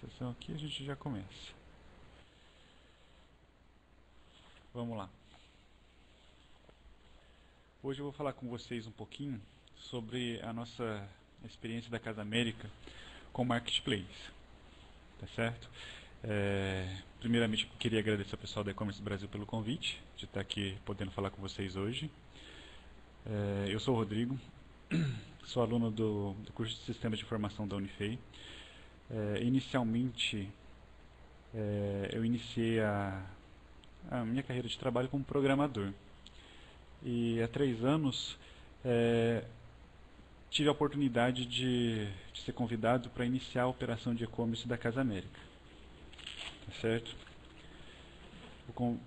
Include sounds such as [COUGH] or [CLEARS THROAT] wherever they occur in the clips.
sessão aqui, a gente já começa. Vamos lá. Hoje eu vou falar com vocês um pouquinho sobre a nossa experiência da Casa América com Marketplace. Tá certo? É, primeiramente, queria agradecer ao pessoal da E-Commerce Brasil pelo convite, de estar aqui podendo falar com vocês hoje. É, eu sou o Rodrigo, sou aluno do, do curso de Sistemas de Informação da Unifei. É, inicialmente, é, eu iniciei a, a, minha carreira de trabalho como programador. E há três anos, é, tive a oportunidade de, de ser convidado para iniciar a operação de e-commerce da Casa América. Tá certo? Vou,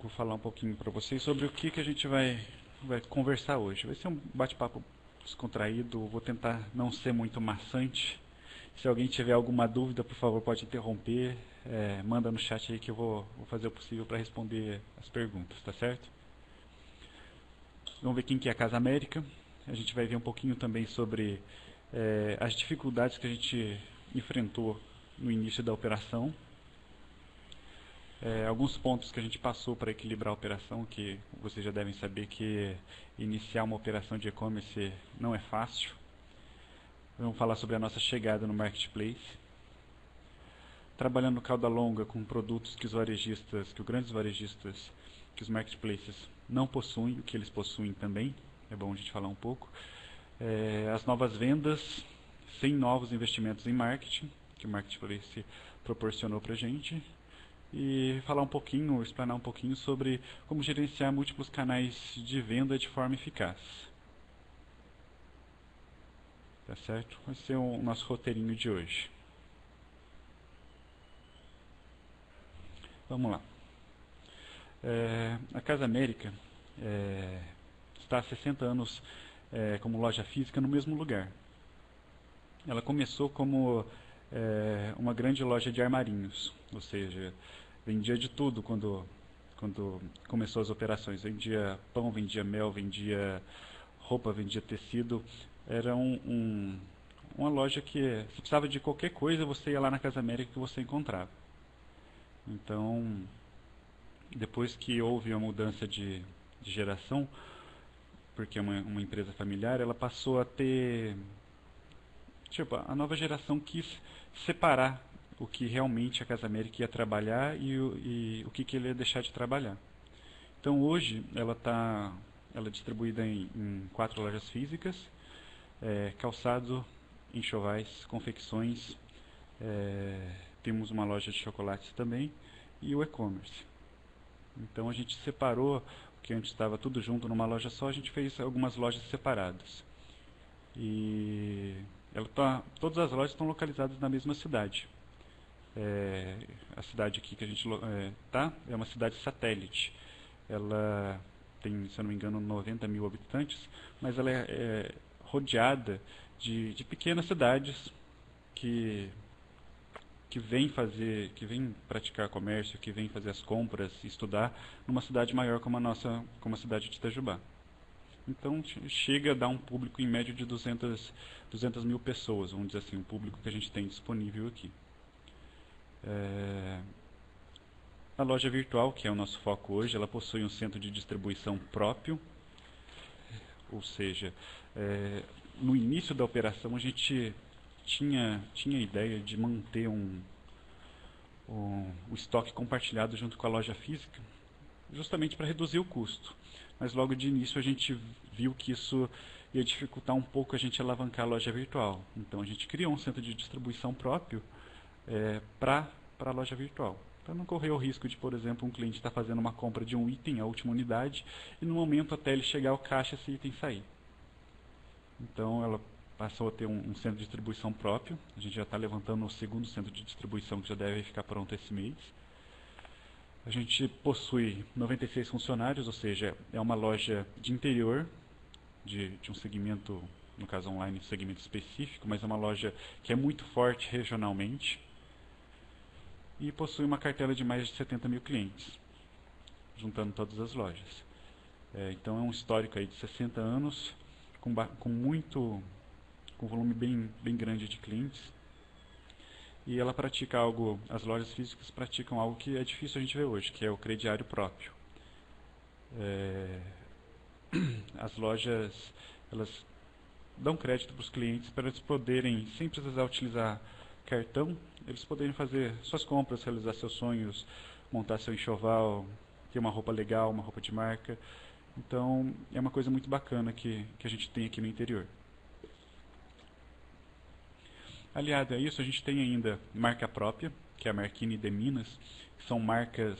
vou falar um pouquinho para vocês sobre o que, que a gente vai, vai conversar hoje. Vai ser um bate-papo descontraído, vou tentar não ser muito maçante se alguém tiver alguma dúvida, por favor, pode interromper. É, manda no chat aí que eu vou, vou fazer o possível para responder as perguntas, tá certo? Vamos ver quem que é a Casa América. A gente vai ver um pouquinho também sobre é, as dificuldades que a gente enfrentou no início da operação. É, alguns pontos que a gente passou para equilibrar a operação, que vocês já devem saber que iniciar uma operação de e-commerce não é fácil. Vamos falar sobre a nossa chegada no marketplace. Trabalhando cauda longa com produtos que os varejistas, que os grandes varejistas, que os marketplaces não possuem, o que eles possuem também. É bom a gente falar um pouco. É, as novas vendas, sem novos investimentos em marketing, que o marketplace proporcionou para a gente. E falar um pouquinho, explanar um pouquinho sobre como gerenciar múltiplos canais de venda de forma eficaz. Tá certo? Vai ser o nosso roteirinho de hoje. Vamos lá. É, a Casa América é, está há 60 anos é, como loja física no mesmo lugar. Ela começou como é, uma grande loja de armarinhos, ou seja, vendia de tudo quando, quando começou as operações. Vendia pão, vendia mel, vendia roupa, vendia tecido, era um, um, uma loja que se precisava de qualquer coisa, você ia lá na Casa América que você encontrava. Então, depois que houve a mudança de, de geração, porque é uma, uma empresa familiar, ela passou a ter. Tipo, a nova geração quis separar o que realmente a Casa América ia trabalhar e, e o que, que ele ia deixar de trabalhar. Então hoje ela está ela é distribuída em, em quatro lojas físicas é, calçado, enxovais, confecções, é, temos uma loja de chocolates também e o e-commerce. Então a gente separou, que antes estava tudo junto numa loja só, a gente fez algumas lojas separadas. E ela tá, todas as lojas estão localizadas na mesma cidade. É, a cidade aqui que a gente está é, é uma cidade satélite. Ela tem, se eu não me engano, 90 mil habitantes, mas ela é, é rodeada de, de pequenas cidades que que vem fazer, que vem praticar comércio, que vem fazer as compras, estudar numa cidade maior como a nossa, como a cidade de Itajubá. Então chega a dar um público em média de 200, 200 mil pessoas, vamos dizer assim, o público que a gente tem disponível aqui. É... A loja virtual, que é o nosso foco hoje, ela possui um centro de distribuição próprio, ou seja, é, no início da operação a gente tinha, tinha a ideia de manter um, um, o estoque compartilhado junto com a loja física, justamente para reduzir o custo. Mas logo de início a gente viu que isso ia dificultar um pouco a gente alavancar a loja virtual. Então a gente criou um centro de distribuição próprio é, para a loja virtual. Para não correr o risco de, por exemplo, um cliente estar tá fazendo uma compra de um item, a última unidade, e no momento até ele chegar ao caixa esse item sair. Então ela passou a ter um, um centro de distribuição próprio. A gente já está levantando o segundo centro de distribuição que já deve ficar pronto esse mês. A gente possui 96 funcionários, ou seja, é uma loja de interior, de, de um segmento, no caso online, segmento específico, mas é uma loja que é muito forte regionalmente e possui uma cartela de mais de 70 mil clientes, juntando todas as lojas. É, então é um histórico aí de 60 anos, com, com muito com volume bem, bem grande de clientes. e ela pratica algo, as lojas físicas praticam algo que é difícil a gente ver hoje, que é o crediário próprio. É, [CLEARS THROAT] as lojas elas dão crédito para os clientes para eles poderem, sem precisar utilizar cartão, eles poderem fazer suas compras, realizar seus sonhos, montar seu enxoval, ter uma roupa legal, uma roupa de marca. Então é uma coisa muito bacana que, que a gente tem aqui no interior. Aliado a isso, a gente tem ainda marca própria, que é a Marquini de Minas, são marcas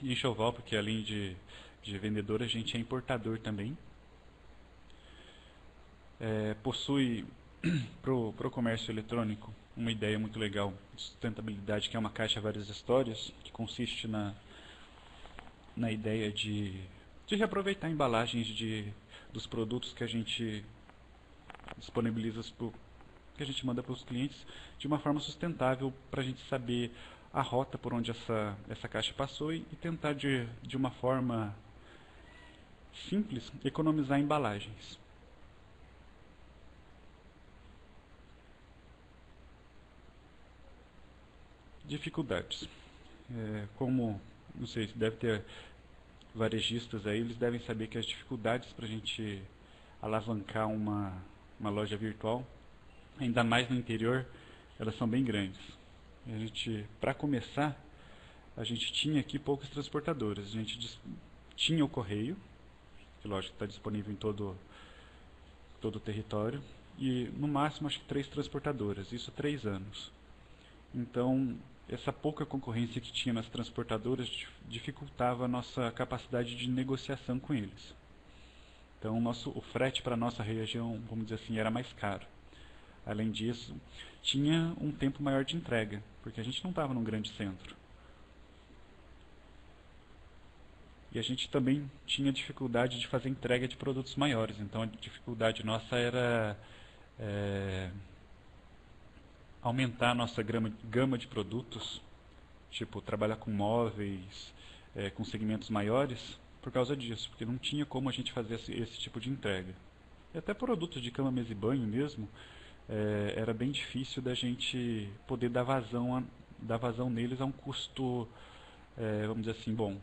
de enxoval, porque além de, de vendedor, a gente é importador também. É, possui [CLEARS THROAT] para o comércio eletrônico uma ideia muito legal de sustentabilidade, que é uma caixa várias histórias, que consiste na, na ideia de, de reaproveitar embalagens de, dos produtos que a gente disponibiliza que a gente manda para os clientes de uma forma sustentável para a gente saber a rota por onde essa, essa caixa passou e, e tentar de, de uma forma simples economizar embalagens. Dificuldades. É, como, não sei, deve ter varejistas aí, eles devem saber que as dificuldades para a gente alavancar uma, uma loja virtual ainda mais no interior, elas são bem grandes. A gente, para começar, a gente tinha aqui poucas transportadoras. A gente tinha o correio, que lógico está disponível em todo todo o território, e no máximo acho que três transportadoras, isso três anos. Então essa pouca concorrência que tinha nas transportadoras dificultava a nossa capacidade de negociação com eles. Então o, nosso, o frete para a nossa região, vamos dizer assim, era mais caro. Além disso, tinha um tempo maior de entrega, porque a gente não estava num grande centro. E a gente também tinha dificuldade de fazer entrega de produtos maiores. Então a dificuldade nossa era é, aumentar a nossa grama, gama de produtos, tipo trabalhar com móveis, é, com segmentos maiores, por causa disso, porque não tinha como a gente fazer esse, esse tipo de entrega. E até produtos de cama, mesa e banho mesmo, é, era bem difícil da gente poder dar vazão, a, dar vazão neles a um custo, é, vamos dizer assim, bom.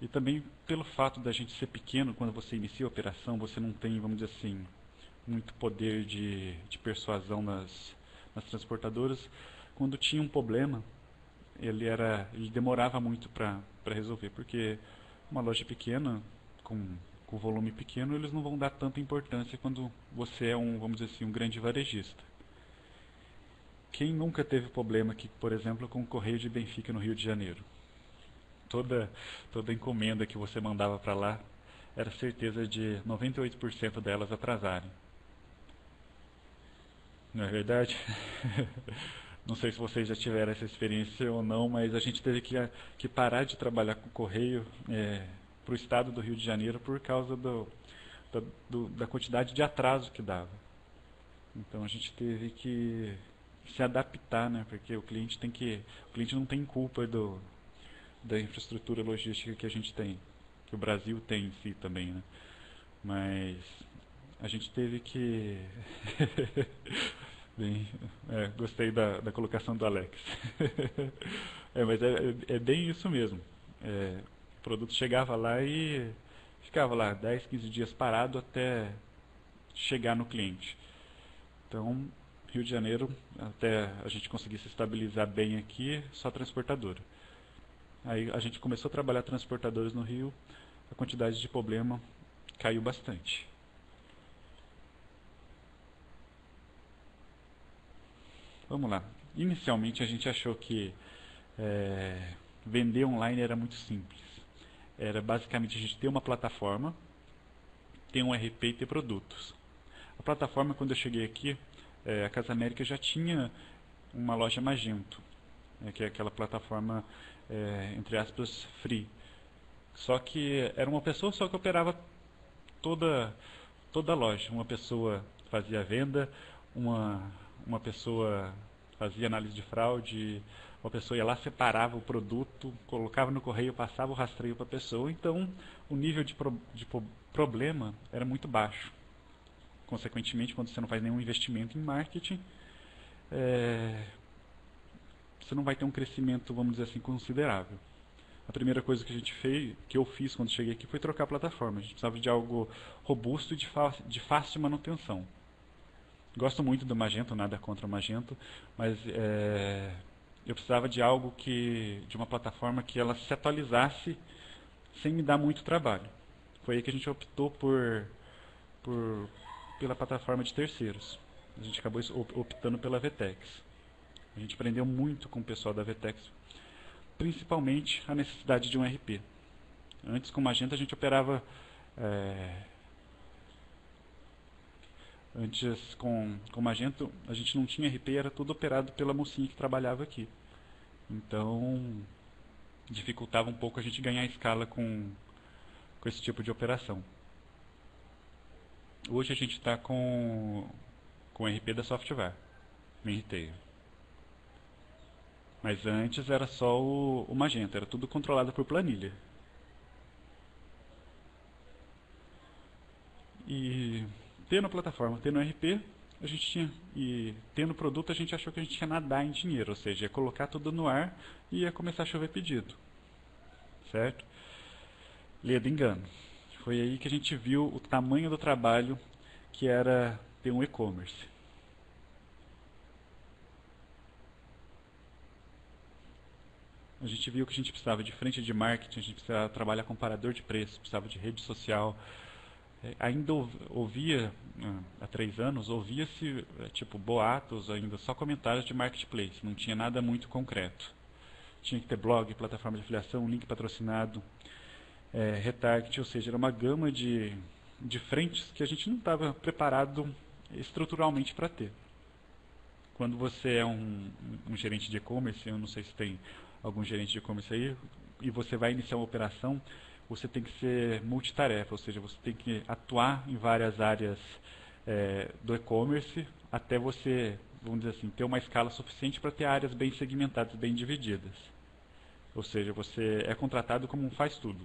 E também pelo fato da gente ser pequeno, quando você inicia a operação, você não tem, vamos dizer assim, muito poder de, de persuasão nas, nas transportadoras. Quando tinha um problema, ele, era, ele demorava muito para resolver, porque uma loja pequena, com com volume pequeno, eles não vão dar tanta importância quando você é um, vamos dizer assim, um grande varejista. Quem nunca teve problema aqui, por exemplo, com o Correio de Benfica no Rio de Janeiro? Toda, toda encomenda que você mandava para lá, era certeza de 98% delas atrasarem. Não é verdade? [LAUGHS] não sei se vocês já tiveram essa experiência ou não, mas a gente teve que, que parar de trabalhar com correio é, para o estado do Rio de Janeiro por causa do, da, do, da quantidade de atraso que dava. Então a gente teve que se adaptar, né? Porque o cliente tem que, o cliente não tem culpa do da infraestrutura logística que a gente tem, que o Brasil tem em si também, né? Mas a gente teve que [LAUGHS] Bem, é, gostei da, da colocação do Alex. [LAUGHS] é, mas é, é, bem isso mesmo. É, o produto chegava lá e ficava lá 10, 15 dias parado até chegar no cliente. Então, Rio de Janeiro, até a gente conseguir se estabilizar bem aqui, só transportadora. Aí a gente começou a trabalhar transportadores no Rio, a quantidade de problema caiu bastante. Vamos lá. Inicialmente a gente achou que é, vender online era muito simples era basicamente a gente ter uma plataforma, ter um RP e ter produtos. A plataforma, quando eu cheguei aqui, é, a Casa América já tinha uma loja Magento, é, que é aquela plataforma, é, entre aspas, free. Só que era uma pessoa só que operava toda, toda a loja. Uma pessoa fazia a venda, uma, uma pessoa fazia análise de fraude, uma pessoa ia lá, separava o produto, colocava no correio, passava o rastreio para a pessoa. Então, o nível de, pro, de problema era muito baixo. Consequentemente, quando você não faz nenhum investimento em marketing, é, você não vai ter um crescimento, vamos dizer assim, considerável. A primeira coisa que a gente fez, que eu fiz quando cheguei aqui, foi trocar a plataforma. A gente precisava de algo robusto e de, de fácil manutenção. Gosto muito do Magento, nada contra o Magento, mas é, eu precisava de algo que, de uma plataforma que ela se atualizasse sem me dar muito trabalho. Foi aí que a gente optou por, por pela plataforma de terceiros. A gente acabou optando pela Vtex. A gente aprendeu muito com o pessoal da Vtex, principalmente a necessidade de um RP. Antes, com o Magento, a gente operava é, Antes, com, com Magento, a gente não tinha RP, era tudo operado pela mocinha que trabalhava aqui. Então, dificultava um pouco a gente ganhar escala com, com esse tipo de operação. Hoje a gente está com, com o RP da Software, Retail. Mas antes era só o, o Magento, era tudo controlado por planilha. E tendo plataforma, tendo RP, a gente tinha e tendo produto a gente achou que a gente ia nadar em dinheiro, ou seja, ia colocar tudo no ar e ia começar a chover pedido. Certo? Ledo engano. Foi aí que a gente viu o tamanho do trabalho que era ter um e-commerce. A gente viu que a gente precisava de frente de marketing, a gente precisava trabalhar comparador de preço, precisava de rede social, ainda ouvia, ah, há três anos, ouvia-se é, tipo boatos ainda, só comentários de marketplace, não tinha nada muito concreto. Tinha que ter blog, plataforma de afiliação, link patrocinado, é, retarget, ou seja, era uma gama de, de frentes que a gente não estava preparado estruturalmente para ter. Quando você é um, um gerente de e-commerce, eu não sei se tem algum gerente de e-commerce aí, e você vai iniciar uma operação, você tem que ser multitarefa, ou seja, você tem que atuar em várias áreas é, do e-commerce até você, vamos dizer assim, ter uma escala suficiente para ter áreas bem segmentadas, bem divididas. Ou seja, você é contratado como um faz tudo.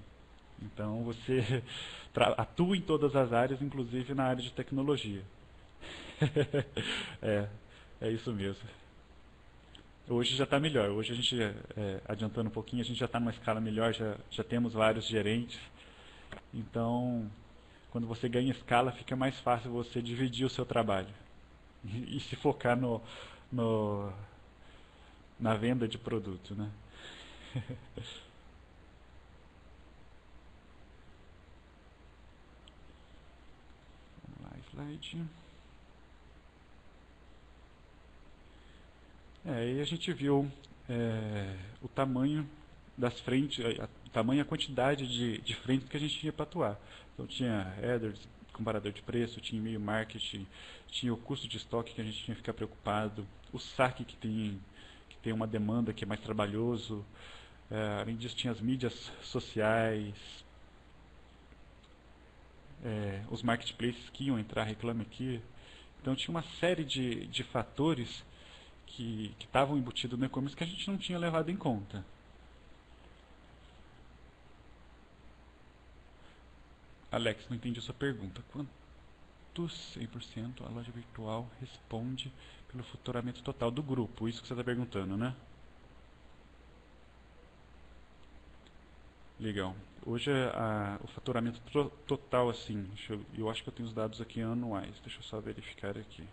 Então você [LAUGHS] atua em todas as áreas, inclusive na área de tecnologia. [LAUGHS] é, é isso mesmo. Hoje já está melhor. Hoje a gente, é, adiantando um pouquinho, a gente já está numa escala melhor, já, já temos vários gerentes. Então, quando você ganha escala, fica mais fácil você dividir o seu trabalho e, e se focar no, no, na venda de produto. Né? [LAUGHS] Vamos lá, slide. É, aí a gente viu é, o tamanho das frentes, o tamanho e a quantidade de, de frentes que a gente tinha para atuar. Então tinha headers, comparador de preço, tinha e-mail marketing, tinha o custo de estoque que a gente tinha que ficar preocupado, o saque que tem, que tem uma demanda que é mais trabalhoso, é, além disso tinha as mídias sociais, é, os marketplaces que iam entrar, reclame aqui. Então tinha uma série de, de fatores que estavam embutidos no e-commerce que a gente não tinha levado em conta. Alex, não entendi a sua pergunta. Quantos 100% a loja virtual responde pelo faturamento total do grupo? Isso que você está perguntando, né? Legal. Hoje a, o faturamento total, assim, eu, eu acho que eu tenho os dados aqui anuais. Deixa eu só verificar aqui.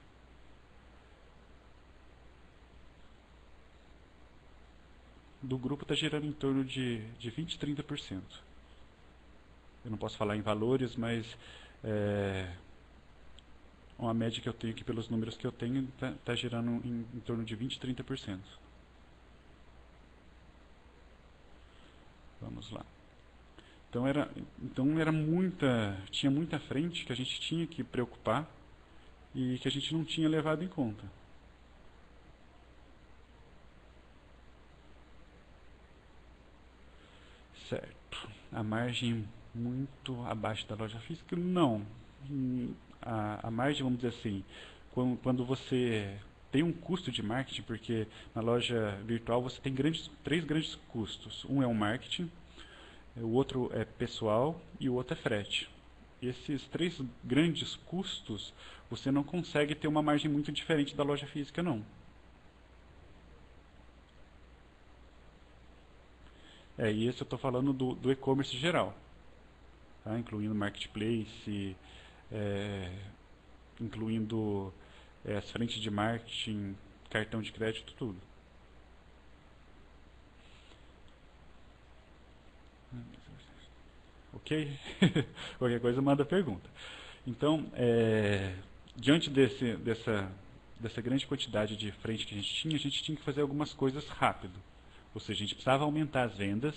Do grupo está girando em torno de, de 20%, 30%. Eu não posso falar em valores, mas é, uma média que eu tenho aqui pelos números que eu tenho está tá girando em, em torno de 20%, 30%. Vamos lá. Então era, então era muita, tinha muita frente que a gente tinha que preocupar e que a gente não tinha levado em conta. Certo. A margem muito abaixo da loja física? Não. A, a margem, vamos dizer assim, quando, quando, você tem um custo de marketing, porque na loja virtual você tem grandes, três grandes custos. Um é o marketing, o outro é pessoal e o outro é frete. Esses três grandes custos, você não consegue ter uma margem muito diferente da loja física, não. É, e esse eu estou falando do, do e-commerce geral, tá? incluindo marketplace, é, incluindo é, as frentes de marketing, cartão de crédito, tudo. Ok? [LAUGHS] Qualquer coisa manda pergunta. Então, é, diante desse, dessa, dessa grande quantidade de frente que a gente tinha, a gente tinha que fazer algumas coisas rápido. Ou seja, a gente precisava aumentar as vendas,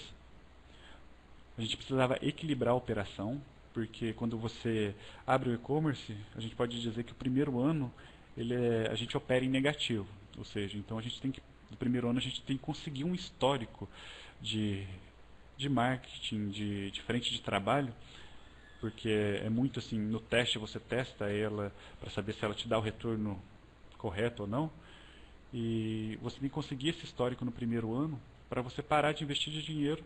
a gente precisava equilibrar a operação, porque quando você abre o e-commerce, a gente pode dizer que o primeiro ano ele é, a gente opera em negativo. Ou seja, então a gente tem que, no primeiro ano, a gente tem que conseguir um histórico de, de marketing, de, de frente de trabalho, porque é muito assim, no teste você testa ela para saber se ela te dá o retorno correto ou não. E você tem que conseguir esse histórico no primeiro ano para você parar de investir de dinheiro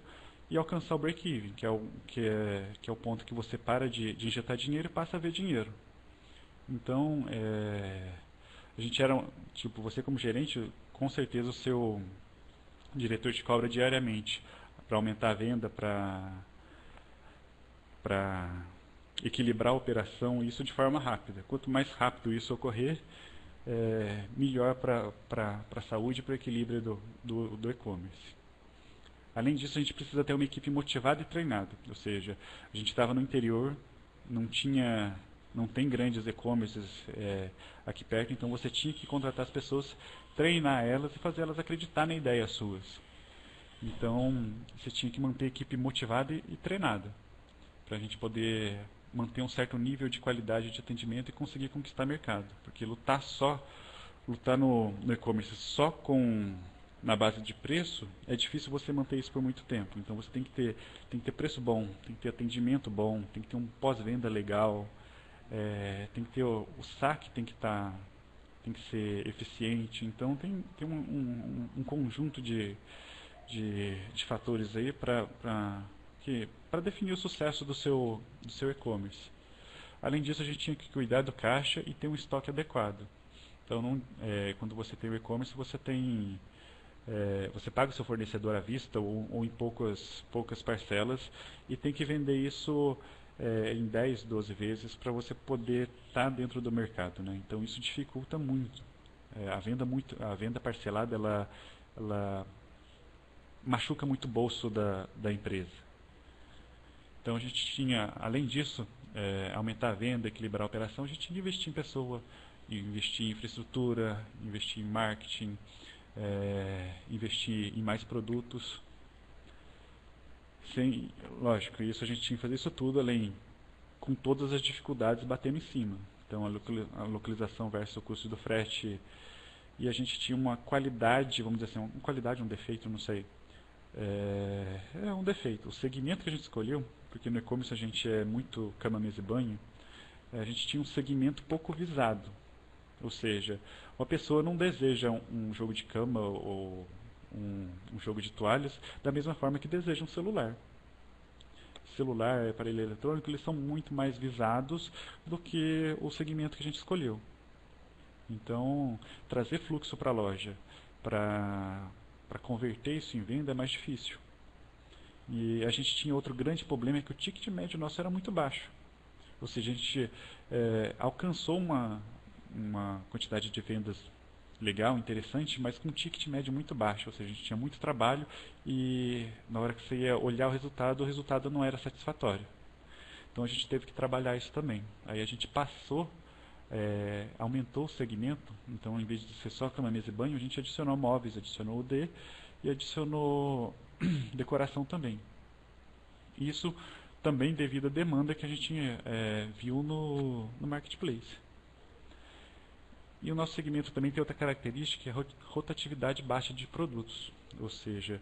e alcançar o break-even, que, é o, que, é, que é o ponto que você para de, de injetar dinheiro e passa a ver dinheiro. Então, é, a gente era, tipo, você como gerente, com certeza o seu diretor te cobra diariamente para aumentar a venda, para para equilibrar a operação, isso de forma rápida. Quanto mais rápido isso ocorrer, é, melhor para a saúde e para o equilíbrio do, do, do e-commerce. Além disso, a gente precisa ter uma equipe motivada e treinada. Ou seja, a gente estava no interior, não tinha, não tem grandes e-commerces é, aqui perto, então você tinha que contratar as pessoas, treinar elas e fazer elas acreditar na ideia suas. Então, você tinha que manter a equipe motivada e, e treinada para a gente poder manter um certo nível de qualidade de atendimento e conseguir conquistar mercado. Porque lutar só, lutar no, no e-commerce só com na base de preço, é difícil você manter isso por muito tempo. Então você tem que ter, tem que ter preço bom, tem que ter atendimento bom, tem que ter um pós-venda legal, é, tem que ter o, o saque tem que estar, tá, tem que ser eficiente. Então tem, tem um, um, um conjunto de, de, de fatores aí para que para definir o sucesso do seu do seu e-commerce. Além disso, a gente tinha que cuidar do caixa e ter um estoque adequado. Então, não, é, quando você tem o e-commerce, você tem é, você paga o seu fornecedor à vista ou, ou, em poucas poucas parcelas e tem que vender isso é, em 10, 12 vezes para você poder estar tá dentro do mercado, né? Então isso dificulta muito. É, a venda muito a venda parcelada ela ela machuca muito o bolso da, da empresa. Então a gente tinha, além disso, é, aumentar a venda, equilibrar a operação, a gente tinha que investir em pessoa, investir em infraestrutura, investir em marketing, é, investir em mais produtos. Sem, lógico, isso a gente tinha que fazer isso tudo além com todas as dificuldades batendo em cima. Então a localização versus o custo do frete e a gente tinha uma qualidade, vamos dizer assim, uma qualidade, um defeito, não sei. É, é um defeito. O segmento que a gente escolheu porque no e-commerce a gente é muito cama, mesa e banho, é, a gente tinha um segmento pouco visado. Ou seja, uma pessoa não deseja um, um jogo de cama ou um, um, jogo de toalhas da mesma forma que deseja um celular. Celular, aparelho eletrônico, eles são muito mais visados do que o segmento que a gente escolheu. Então, trazer fluxo para a loja para converter isso em venda é mais difícil. E a gente tinha outro grande problema, é que o ticket médio nosso era muito baixo. Ou seja, a gente é, alcançou uma, uma quantidade de vendas legal, interessante, mas com um ticket médio muito baixo. Ou seja, a gente tinha muito trabalho e na hora que você ia olhar o resultado, o resultado não era satisfatório. Então a gente teve que trabalhar isso também. Aí a gente passou, é, aumentou o segmento. Então, em vez de ser só cama, mesa e banho, a gente adicionou móveis, adicionou o D e adicionou [CLEARS THROAT] decoração também. Isso também devido à demanda que a gente é, viu no, no marketplace. E o nosso segmento também tem outra característica, que é rotatividade baixa de produtos. Ou seja,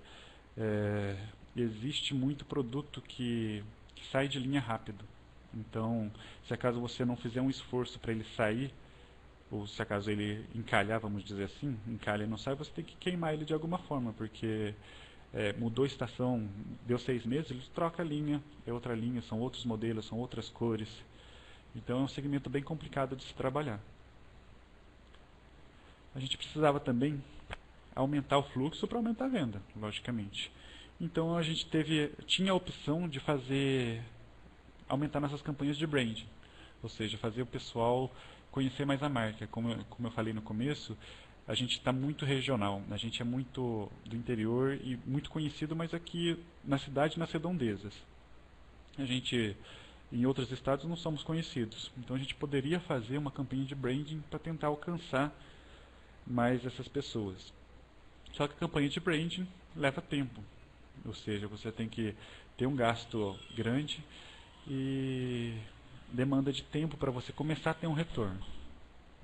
é, existe muito produto que, que, sai de linha rápido. Então, se acaso você não fizer um esforço para ele sair, ou se acaso ele encalhar, vamos dizer assim, encalha e não sai, você tem que queimar ele de alguma forma, porque é, mudou a estação, deu seis meses, ele troca a linha, é outra linha, são outros modelos, são outras cores. Então é um segmento bem complicado de se trabalhar. A gente precisava também aumentar o fluxo para aumentar a venda, logicamente. Então a gente teve, tinha a opção de fazer, aumentar nossas campanhas de branding, ou seja, fazer o pessoal conhecer mais a marca. Como, como eu falei no começo, a gente está muito regional, a gente é muito do interior e muito conhecido, mas aqui na cidade, nas redondezas. A gente, em outros estados, não somos conhecidos. Então a gente poderia fazer uma campanha de branding para tentar alcançar mais essas pessoas. Só que a campanha de branding leva tempo. Ou seja, você tem que ter um gasto grande e demanda de tempo para você começar a ter um retorno.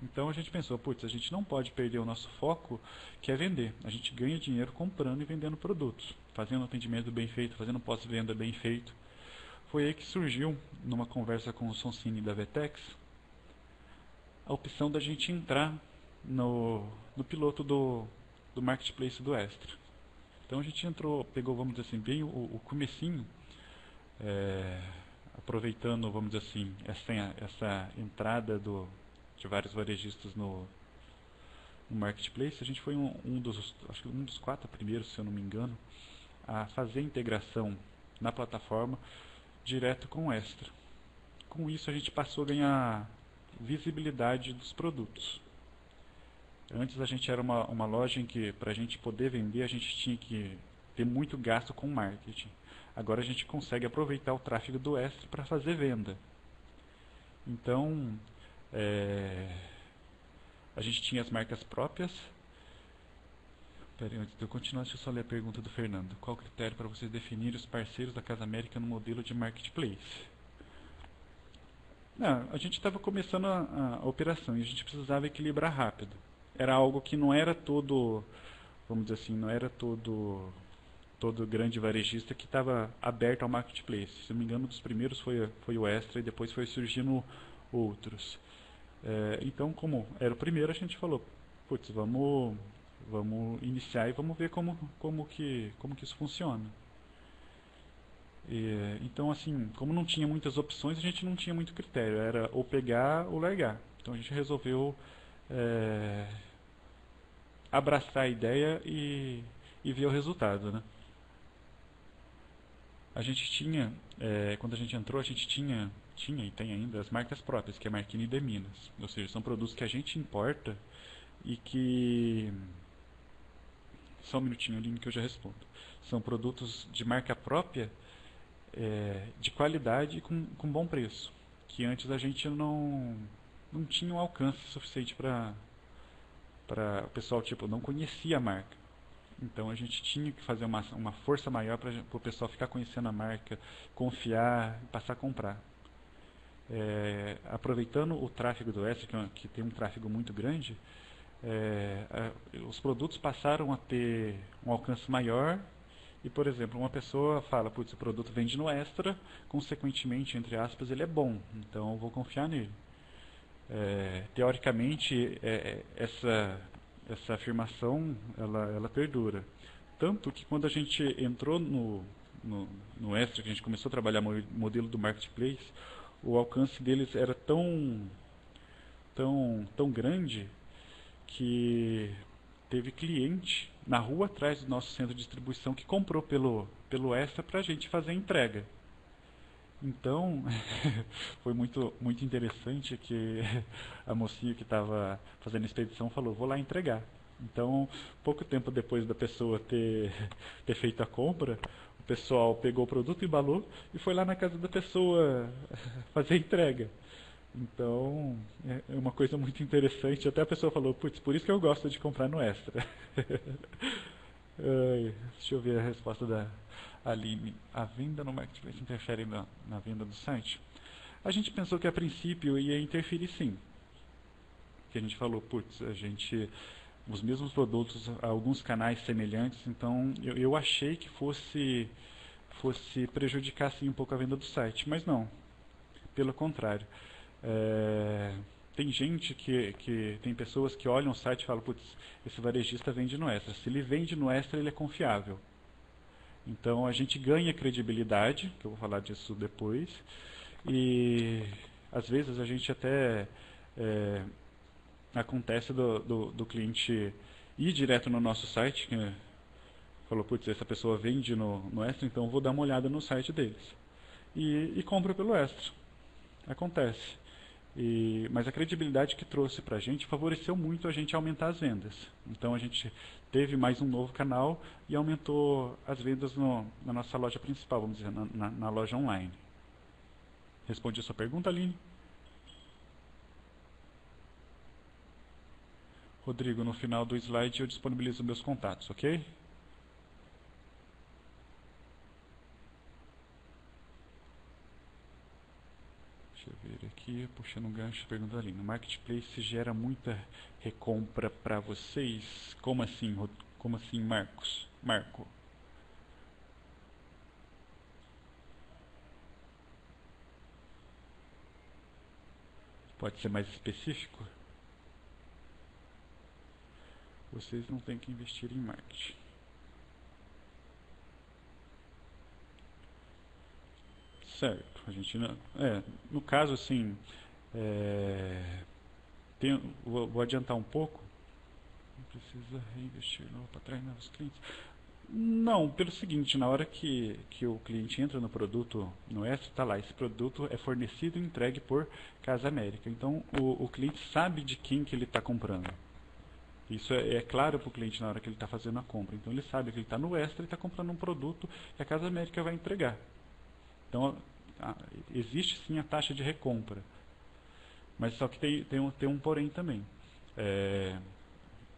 Então a gente pensou, putz, a gente não pode perder o nosso foco, que é vender. A gente ganha dinheiro comprando e vendendo produtos, fazendo atendimento bem feito, fazendo pós-venda bem feito. Foi aí que surgiu, numa conversa com o Sonsini da Vetex, a opção da gente entrar no, no piloto do, do marketplace do Extra. Então a gente entrou, pegou, vamos dizer assim, bem o, o comecinho, é, aproveitando, vamos dizer assim, essa, essa entrada do, de vários varejistas no, no marketplace, a gente foi um, um, dos, acho que um dos quatro primeiros, se eu não me engano, a fazer a integração na plataforma direto com o Extra. Com isso a gente passou a ganhar visibilidade dos produtos. Antes a gente era uma, uma loja em que, para a gente poder vender, a gente tinha que ter muito gasto com marketing. Agora a gente consegue aproveitar o tráfego do Extra para fazer venda. Então, é, a gente tinha as marcas próprias. Peraí, antes de eu continuar, deixa eu só ler a pergunta do Fernando. Qual o critério para vocês definirem os parceiros da Casa América no modelo de marketplace? Não, a gente estava começando a, a operação e a gente precisava equilibrar rápido era algo que não era todo, vamos dizer assim, não era todo todo grande varejista que estava aberto ao marketplace. Se não me engano, um dos primeiros foi, foi o Extra e depois foi surgindo outros. É, então, como era o primeiro, a gente falou, putz, vamos, vamos iniciar e vamos ver como, como, que, como que isso funciona. E, então, assim, como não tinha muitas opções, a gente não tinha muito critério. Era ou pegar ou largar. Então, a gente resolveu é, abraçar a ideia e, e ver o resultado, né? A gente tinha, é, quando a gente entrou, a gente tinha, tinha e tem ainda as marcas próprias, que é Marquini De Minas. Ou seja, são produtos que a gente importa e que... Só um minutinho, Aline, que eu já respondo. São produtos de marca própria, é, de qualidade e com, com bom preço. Que antes a gente não, não tinha um alcance suficiente para o pessoal tipo não conhecia a marca. Então a gente tinha que fazer uma, uma força maior para o pessoal ficar conhecendo a marca, confiar e passar a comprar. É, aproveitando o tráfego do Extra, que, é que tem um tráfego muito grande, é, a, os produtos passaram a ter um alcance maior e, por exemplo, uma pessoa fala, putz, o produto vende no Extra, consequentemente, entre aspas, ele é bom, então eu vou confiar nele. É, teoricamente, é, é, essa, essa afirmação ela, ela perdura. Tanto que quando a gente entrou no, no, no Extra, que a gente começou a trabalhar o modelo do Marketplace, o alcance deles era tão, tão, tão grande que teve cliente na rua atrás do nosso centro de distribuição que comprou pelo, pelo Extra para a gente fazer a entrega. Então, [LAUGHS] foi muito, muito interessante que [LAUGHS] a mocinha que estava fazendo a expedição falou, vou lá entregar. Então, pouco tempo depois da pessoa ter, [LAUGHS] ter feito a compra, o pessoal pegou o produto, embalou e foi lá na casa da pessoa fazer a entrega. Então, é, é uma coisa muito interessante. Até a pessoa falou, putz, por isso que eu gosto de comprar no Extra. Deixa eu ver a resposta da, Aline, a venda no marketplace interfere na, na venda do site? A gente pensou que a princípio ia interferir sim. Que a gente falou, putz, a gente os mesmos produtos, alguns canais semelhantes, então eu, eu achei que fosse fosse prejudicar sim um pouco a venda do site, mas não. Pelo contrário. É, tem gente que, que tem pessoas que olham o site e falam, putz, esse varejista vende no extra. Se ele vende no extra, ele é confiável. Então a gente ganha credibilidade, que eu vou falar disso depois, e às vezes a gente até é, acontece do, do, do, cliente ir direto no nosso site, que, falou, putz, essa pessoa vende no, no Extra, então vou dar uma olhada no site deles. E, e compra pelo Extra. Acontece. E, mas a credibilidade que trouxe para a gente favoreceu muito a gente aumentar as vendas. Então a gente teve mais um novo canal e aumentou as vendas no, na nossa loja principal, vamos dizer, na, na, na loja online. Respondi a sua pergunta, Aline? Rodrigo, no final do slide eu disponibilizo meus contatos, ok? Deixa eu ver aqui, puxando um gancho, pergunta ali. No Marketplace gera muita recompra para vocês? Como assim, como assim, Marcos? Marco? Pode ser mais específico? Vocês não têm que investir em marketing. Certo, a não, é, no caso assim, é, tem, vou, vou, adiantar um pouco. Não precisa reinvestir para atrair novos clientes. Não, pelo seguinte, na hora que, que o cliente entra no produto no Extra, está lá, esse produto é fornecido e entregue por Casa América. Então o, o cliente sabe de quem que ele está comprando. Isso é, é claro para o cliente na hora que ele está fazendo a compra. Então ele sabe que ele está no Extra e está comprando um produto que a Casa América vai entregar. Então existe sim a taxa de recompra. Mas só que tem, tem, um, tem um porém também. É,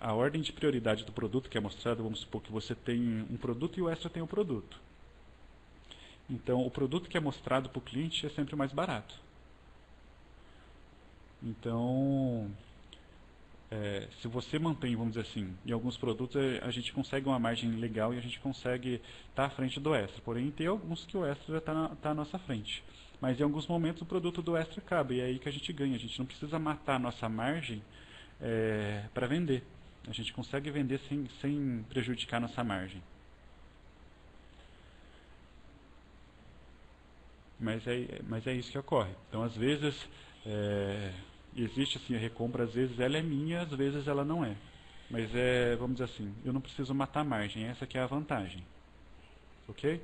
a ordem de prioridade do produto que é mostrada, vamos supor que você tem um produto e o extra tem o produto. Então, o produto que é mostrado para o cliente é sempre mais barato. Então, é, se você mantém, vamos dizer assim, em alguns produtos é, a gente consegue uma margem legal e a gente consegue estar tá à frente do extra. Porém, tem alguns que o extra já está tá à nossa frente. Mas em alguns momentos o produto do extra acaba e é aí que a gente ganha. A gente não precisa matar a nossa margem é, para vender. A gente consegue vender sem, sem prejudicar nossa margem. Mas é, mas é isso que ocorre. Então, às vezes, é, existe assim a recompra, às vezes ela é minha, às vezes ela não é. Mas é, vamos dizer assim, eu não preciso matar margem, essa que é a vantagem. Ok?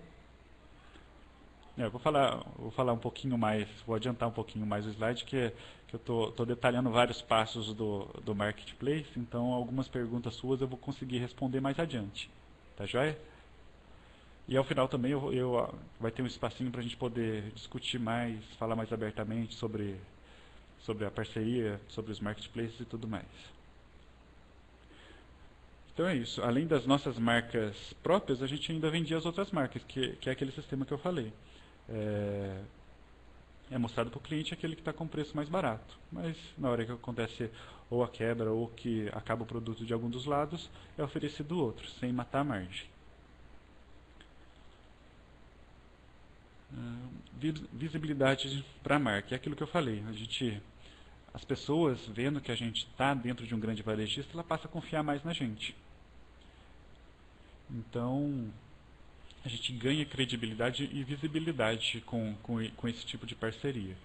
É, vou falar, vou falar um pouquinho mais, vou adiantar um pouquinho mais o slide, que, que eu estou detalhando vários passos do, do Marketplace, então algumas perguntas suas eu vou conseguir responder mais adiante. Tá joia? E ao final também eu, eu vai ter um espacinho para a gente poder discutir mais, falar mais abertamente sobre, sobre a parceria, sobre os marketplaces e tudo mais. Então é isso. Além das nossas marcas próprias, a gente ainda vendia as outras marcas, que, que é aquele sistema que eu falei é, é mostrado para o cliente aquele que está com preço mais barato. Mas na hora que acontece ou a quebra ou que acaba o produto de algum dos lados, é oferecido outro, sem matar a margem. visibilidade para a marca, é aquilo que eu falei. A gente, as pessoas vendo que a gente está dentro de um grande varejista, ela passa a confiar mais na gente. Então, a gente ganha credibilidade e visibilidade com, com, com esse tipo de parceria.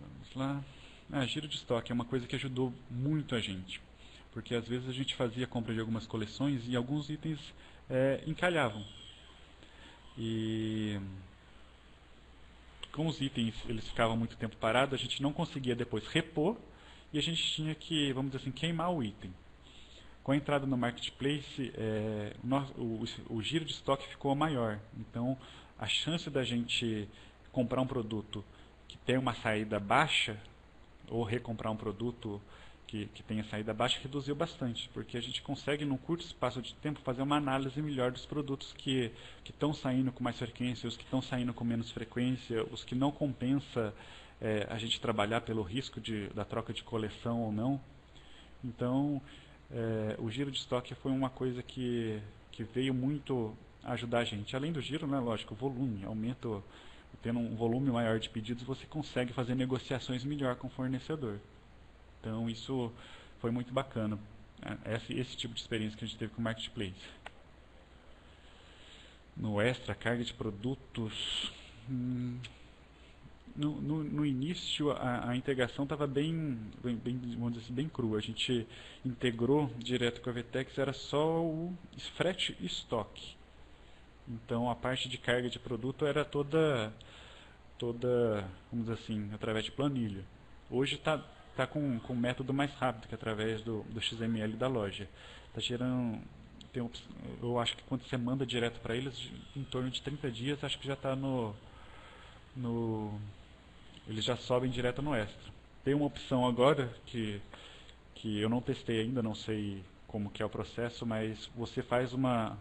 Vamos lá. Ah, giro de estoque é uma coisa que ajudou muito a gente. Porque às vezes a gente fazia compra de algumas coleções e alguns itens é, encalhavam. E com os itens eles ficavam muito tempo parados, a gente não conseguia depois repor e a gente tinha que, vamos dizer assim, queimar o item. Com a entrada no marketplace, é, o, o, o, giro de estoque ficou maior. Então, a chance da gente comprar um produto que tem uma saída baixa ou recomprar um produto que, que tenha saída baixa reduziu bastante, porque a gente consegue, num curto espaço de tempo, fazer uma análise melhor dos produtos que estão saindo com mais frequência, os que estão saindo com menos frequência, os que não compensa é, a gente trabalhar pelo risco de, da troca de coleção ou não. Então, é, o giro de estoque foi uma coisa que, que veio muito ajudar a gente. Além do giro, né, lógico, o volume, aumento, tendo um volume maior de pedidos, você consegue fazer negociações melhor com o fornecedor. Então isso foi muito bacana, né, esse, esse tipo de experiência que a gente teve com o Marketplace. No extra, carga de produtos, hum, no, no, no início a, a integração estava bem, bem, bem, vamos dizer assim, bem crua. A gente integrou direto com a VTEX, era só o frete e estoque. Então a parte de carga de produto era toda, toda vamos dizer assim, através de planilha. Hoje está tá com, com um método mais rápido, que através do, do XML da loja. Está gerando tem, eu acho que quando você manda direto para eles, em torno de 30 dias, acho que já está no, no. Eles já sobem direto no extra. Tem uma opção agora que, que eu não testei ainda, não sei como que é o processo, mas você faz uma,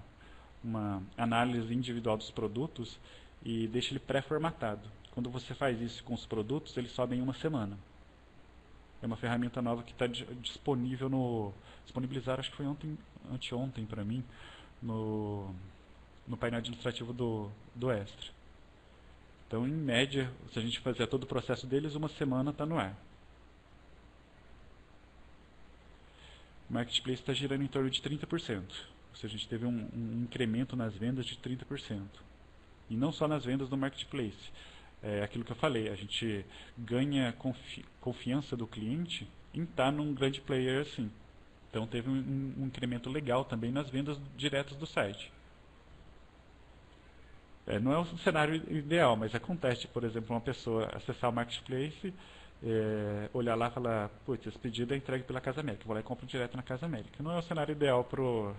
uma análise individual dos produtos e deixa ele pré-formatado. Quando você faz isso com os produtos, eles sobem em uma semana. É uma ferramenta nova que está disponível no. disponibilizaram, acho que foi ontem, anteontem para mim, no, no painel administrativo do, do Extra. Então, em média, se a gente fizer todo o processo deles, uma semana está no ar. O Marketplace está girando em torno de 30%. Ou seja, a gente teve um, um incremento nas vendas de 30%. E não só nas vendas do Marketplace é aquilo que eu falei, a gente ganha confi confiança do cliente em estar num grande player assim. Então teve um, um incremento legal também nas vendas diretas do site. É, não é um cenário ideal, mas acontece, por exemplo, uma pessoa acessar o marketplace, é, olhar lá e falar, putz, esse pedido é entregue pela Casa América, vou lá e compro direto na Casa América. Não é o cenário ideal pro,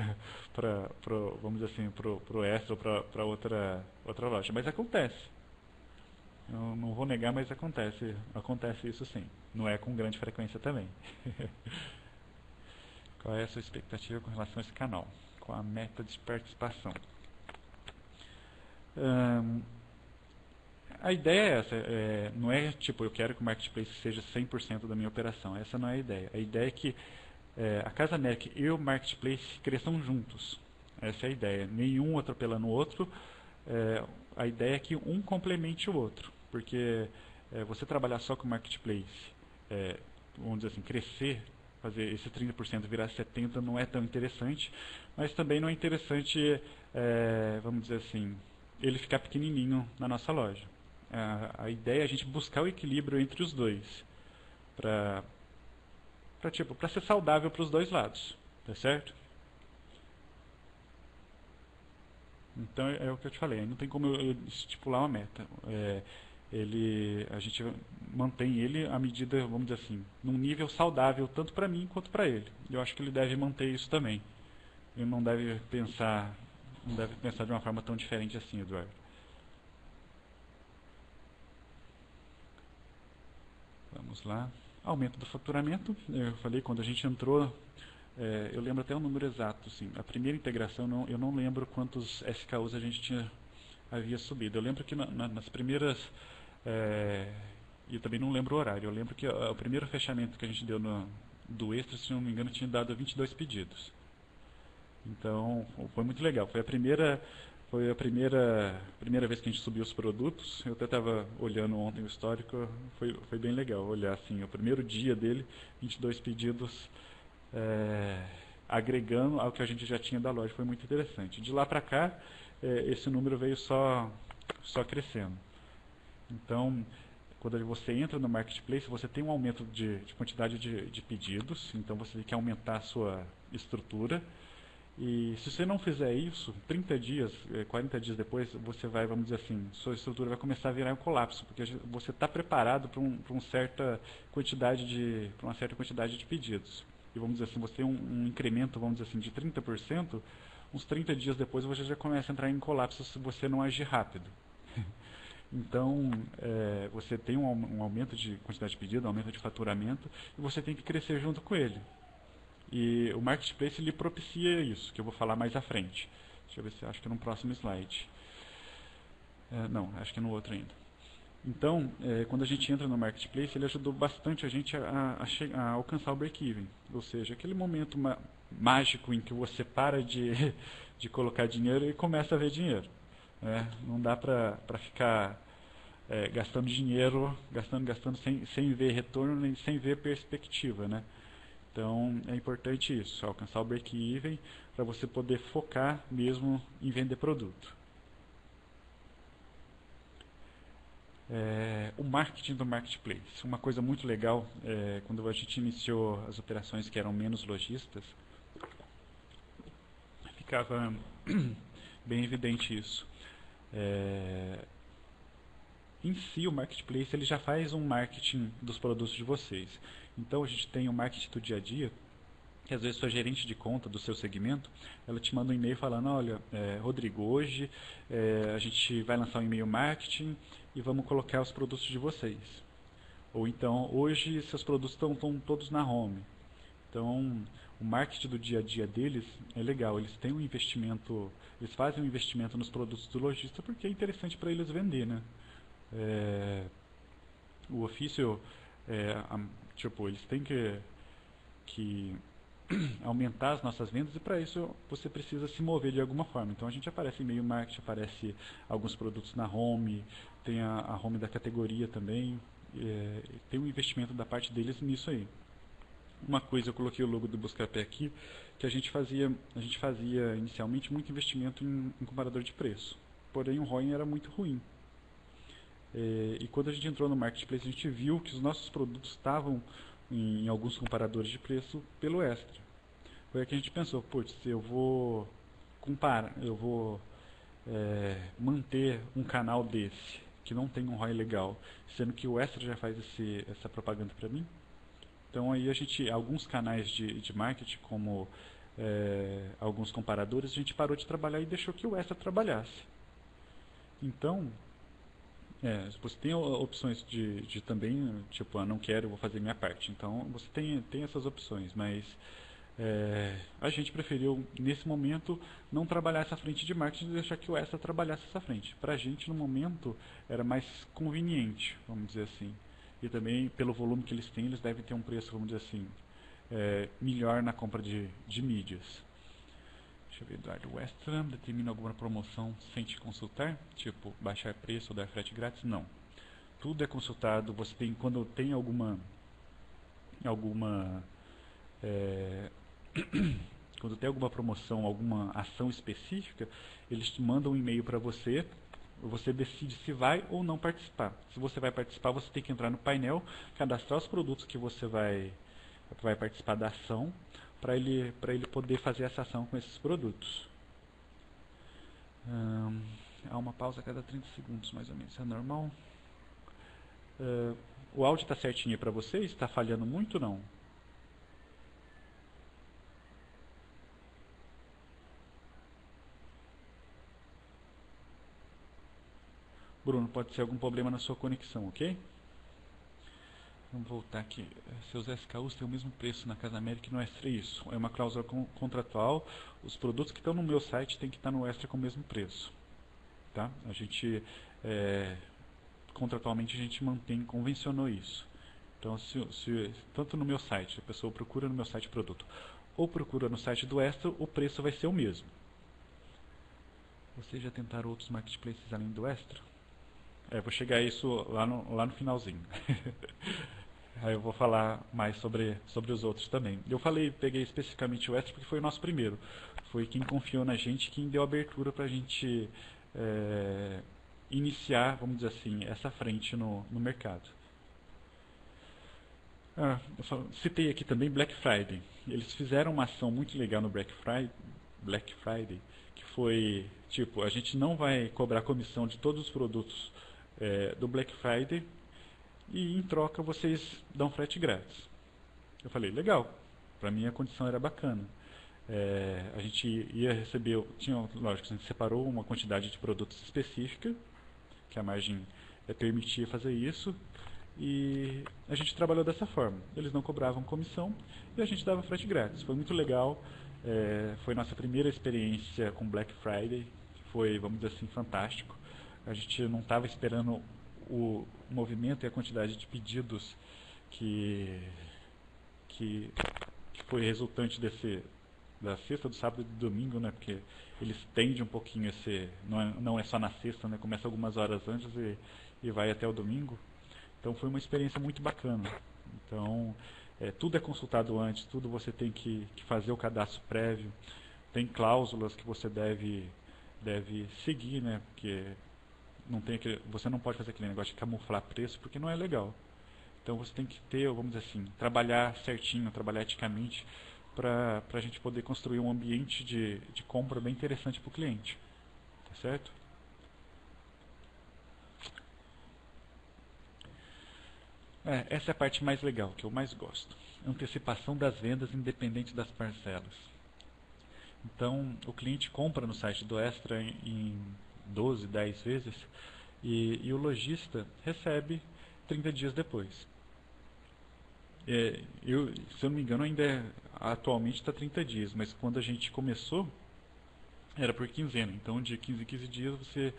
[LAUGHS] pra, pro vamos dizer assim, pro, pro extra ou para outra, outra loja, mas acontece. Eu não vou negar, mas acontece, acontece isso sim. Não é com grande frequência também. [LAUGHS] Qual é a sua expectativa com relação a esse canal? Qual a meta de participação? a ideia é essa, é, não é tipo, eu quero que o Marketplace seja 100% da minha operação. Essa não é a ideia. A ideia é que é, a Casa América e o Marketplace cresçam juntos. Essa é a ideia. Nenhum atropelando o outro. É, a ideia é que um complemente o outro porque é, você trabalhar só com marketplace, é, vamos dizer assim, crescer, fazer esse 30% virar 70% não é tão interessante, mas também não é interessante, é, vamos dizer assim, ele ficar pequenininho na nossa loja. A, a ideia é a gente buscar o equilíbrio entre os dois, para tipo, ser saudável para os dois lados, tá certo? Então é o que eu te falei, não tem como eu estipular uma meta. É, ele a gente mantém ele à medida, vamos dizer assim, num nível saudável tanto para mim quanto para ele. Eu acho que ele deve manter isso também. Ele não deve pensar, não deve pensar de uma forma tão diferente assim, Eduardo. Vamos lá. Aumento do faturamento. Eu falei quando a gente entrou, é, eu lembro até o número exato. Sim. A primeira integração, não, eu não lembro quantos SKUs a gente tinha havia subido. Eu lembro que na, na, nas primeiras é, e também não lembro o horário. Eu lembro que o primeiro fechamento que a gente deu no, do Extra, se não me engano, tinha dado 22 pedidos. Então, foi muito legal. Foi a primeira foi a primeira primeira vez que a gente subiu os produtos. Eu até estava olhando ontem o histórico, foi, foi bem legal olhar assim, o primeiro dia dele, 22 pedidos é, agregando ao que a gente já tinha da loja. Foi muito interessante. De lá para cá, é, esse número veio só, só crescendo. Então, quando você entra no marketplace, você tem um aumento de, de quantidade de, de, pedidos, então você tem que aumentar a sua estrutura. E se você não fizer isso, 30 dias, 40 é, dias depois, você vai, vamos dizer assim, sua estrutura vai começar a virar um colapso, porque você está preparado para um, certa quantidade de, uma certa quantidade de pedidos. E vamos dizer assim, você tem um, um incremento, vamos dizer assim, de 30%, uns 30 dias depois você já começa a entrar em colapso se você não agir rápido. Então, é, você tem um, um, aumento de quantidade de pedido, um aumento de faturamento, e você tem que crescer junto com ele. E o Marketplace ele propicia isso, que eu vou falar mais à frente. Deixa eu ver se acho que no próximo slide. É, não, acho que no outro ainda. Então, é, quando a gente entra no Marketplace, ele ajudou bastante a gente a, a, a alcançar o break-even. Ou seja, aquele momento mágico em que você para de, [LAUGHS] de colocar dinheiro e começa a ver dinheiro. Né? Não dá para ficar é, gastando dinheiro, gastando, gastando sem, sem ver retorno, nem sem ver perspectiva. Né? Então é importante isso, alcançar o break-even para você poder focar mesmo em vender produto. É, o marketing do marketplace. Uma coisa muito legal, é, quando a gente iniciou as operações que eram menos lojistas, ficava [CLEARS THROAT] bem evidente isso. É, em si, o marketplace ele já faz um marketing dos produtos de vocês. Então, a gente tem o marketing do dia a dia, que às vezes sua gerente de conta do seu segmento, ela te manda um e-mail falando, olha, é, Rodrigo, hoje é, a gente vai lançar um e-mail marketing e vamos colocar os produtos de vocês. Ou então, hoje seus produtos estão, todos na home. Então, o marketing do dia a dia deles é legal. Eles têm um investimento, eles fazem um investimento nos produtos do lojista porque é interessante para eles vender, né? É, o ofício, é, a, tipo, eles têm que, que [CLEARS THROAT] aumentar as nossas vendas e para isso você precisa se mover de alguma forma. Então a gente aparece em meio marketing, aparece alguns produtos na home, tem a, a home da categoria também, é, tem um investimento da parte deles nisso aí. Uma coisa, eu coloquei o logo do Buscapé aqui, que a gente fazia, a gente fazia inicialmente muito investimento em, em comparador de preço. Porém o ROI era muito ruim. É, e quando a gente entrou no marketplace, a gente viu que os nossos produtos estavam em, em alguns comparadores de preço pelo extra. Foi aí que a gente pensou, putz, eu vou comparar, eu vou é, manter um canal desse que não tem um ROI legal, sendo que o extra já faz esse, essa propaganda para mim. Então aí a gente, alguns canais de, de marketing, como é, alguns comparadores, a gente parou de trabalhar e deixou que o extra trabalhasse. Então, é, você tem opções de, de também, tipo, ah, não quero, vou fazer minha parte. Então, você tem, tem essas opções, mas é, a gente preferiu, nesse momento, não trabalhar essa frente de marketing e deixar que o Extra trabalhasse essa frente. Para a gente, no momento, era mais conveniente, vamos dizer assim. E também, pelo volume que eles têm, eles devem ter um preço, vamos dizer assim, é, melhor na compra de, de mídias. Deixa eu ver, Eduardo Westram, determina alguma promoção sem te consultar? Tipo, baixar preço ou dar frete grátis? Não. Tudo é consultado, você tem, quando tem alguma, alguma, é, [CLEARS THROAT] quando tem alguma promoção, alguma ação específica, eles te mandam um e-mail para você, você decide se vai ou não participar. Se você vai participar, você tem que entrar no painel, cadastrar os produtos que você vai, vai participar da ação, para ele, ele poder fazer essa ação com esses produtos. Hum, há uma pausa a cada 30 segundos, mais ou menos. É normal? Uh, o áudio está certinho para vocês? Está falhando muito ou não? Bruno, pode ser algum problema na sua conexão, ok? Vamos voltar aqui. Seus SKUs têm o mesmo preço na Casa América e no Extra é isso. É uma cláusula contratual. Os produtos que estão no meu site têm que estar no Extra com o mesmo preço. Tá? A gente, é, contratualmente, a gente mantém, convencionou isso. Então, se, se, tanto no meu site, a pessoa procura no meu site produto, ou procura no site do Extra, o preço vai ser o mesmo. Vocês já tentaram outros marketplaces além do Extra? É, vou chegar a isso lá no, lá no finalzinho. [LAUGHS] Aí eu vou falar mais sobre, sobre os outros também. Eu falei, peguei especificamente o Extra porque foi o nosso primeiro. Foi quem confiou na gente, quem deu abertura para a gente é, iniciar, vamos dizer assim, essa frente no, no mercado. Ah, citei aqui também Black Friday. Eles fizeram uma ação muito legal no Black Friday, Black Friday que foi tipo, a gente não vai cobrar comissão de todos os produtos é, do Black Friday e em troca vocês dão frete grátis. Eu falei, legal, para mim a condição era bacana. É, a gente ia receber, tinha, lógico, a gente separou uma quantidade de produtos específica, que a margem é, permitia fazer isso, e a gente trabalhou dessa forma. Eles não cobravam comissão e a gente dava frete grátis. Foi muito legal, é, foi nossa primeira experiência com Black Friday, foi, vamos dizer assim, fantástico. A gente não estava esperando o movimento e a quantidade de pedidos que, que, que foi resultante desse da sexta, do sábado e do domingo, né? Porque eles tendem um pouquinho esse não é, não é só na sexta, né? Começa algumas horas antes e, e vai até o domingo. Então foi uma experiência muito bacana. Então é, tudo é consultado antes, tudo você tem que, que fazer o cadastro prévio. Tem cláusulas que você deve deve seguir, né? Porque não tem aquele, você não pode fazer aquele negócio de camuflar preço porque não é legal. Então você tem que ter, vamos dizer assim, trabalhar certinho, trabalhar eticamente para a gente poder construir um ambiente de, de compra bem interessante para o cliente. Tá certo? É, essa é a parte mais legal, que eu mais gosto. Antecipação das vendas independente das parcelas. Então, o cliente compra no site do Extra em, em 12, 10 vezes e, e, o lojista recebe 30 dias depois. É, eu, se eu não me engano, ainda é, atualmente está 30 dias, mas quando a gente começou, era por quinzena. Então, de 15 em 15 dias, você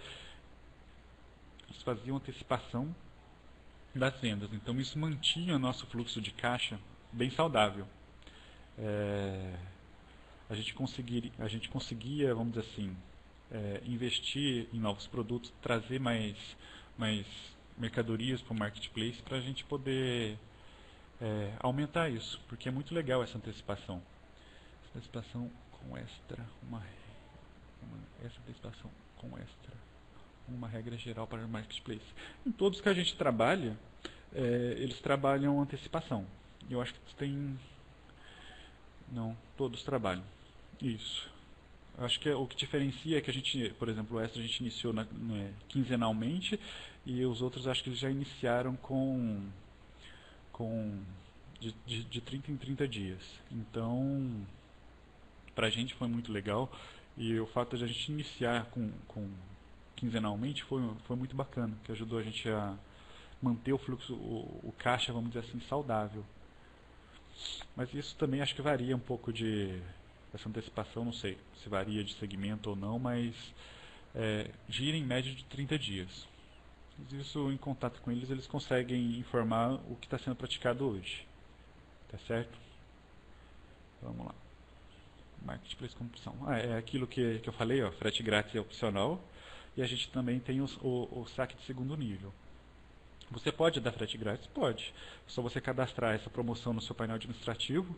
fazia uma antecipação das vendas. Então isso mantinha o nosso fluxo de caixa bem saudável. É, a, gente conseguir, a gente conseguia, vamos dizer assim, é, investir em novos produtos, trazer mais, mais mercadorias para o marketplace para a gente poder é, aumentar isso, porque é muito legal essa antecipação. Essa antecipação com extra, uma, uma essa antecipação com extra uma regra geral para o marketplace. Em todos que a gente trabalha, é, eles trabalham antecipação. Eu acho que tem. Não, todos trabalham. Isso. Acho que é, o que diferencia é que a gente, por exemplo, Extra a gente iniciou na, né, quinzenalmente e os outros acho que eles já iniciaram com, com de, de, de 30 em 30 dias. Então, para a gente foi muito legal e o fato de a gente iniciar com, com quinzenalmente foi, foi muito bacana, que ajudou a gente a manter o fluxo, o, o caixa, vamos dizer assim, saudável. Mas isso também acho que varia um pouco de essa antecipação, não sei se varia de segmento ou não, mas é, gira em média de 30 dias. Isso, em contato com eles, eles conseguem informar o que está sendo praticado hoje. Tá certo? Vamos lá. Marketplace com opção. Ah, é aquilo que, que eu falei, ó, frete grátis é opcional. E a gente também tem os, o, o saque de segundo nível. Você pode dar frete grátis? Pode. Só você cadastrar essa promoção no seu painel administrativo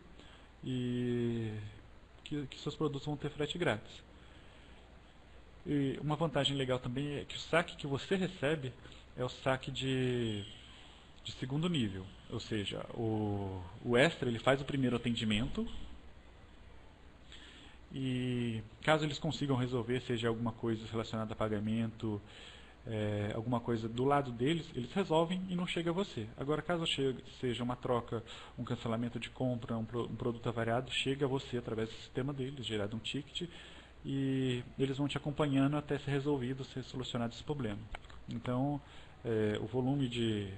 e que, que seus produtos vão ter frete grátis. E uma vantagem legal também é que o saque que você recebe é o saque de, de segundo nível. Ou seja, o, o extra ele faz o primeiro atendimento e caso eles consigam resolver, seja alguma coisa relacionada a pagamento, é, alguma coisa do lado deles, eles resolvem e não chega a você. Agora, caso chegue, seja uma troca, um cancelamento de compra, um, um, produto avariado, chega a você através do sistema deles, gerado um ticket, e eles vão te acompanhando até ser resolvido, ser solucionado esse problema. Então, é, o volume de,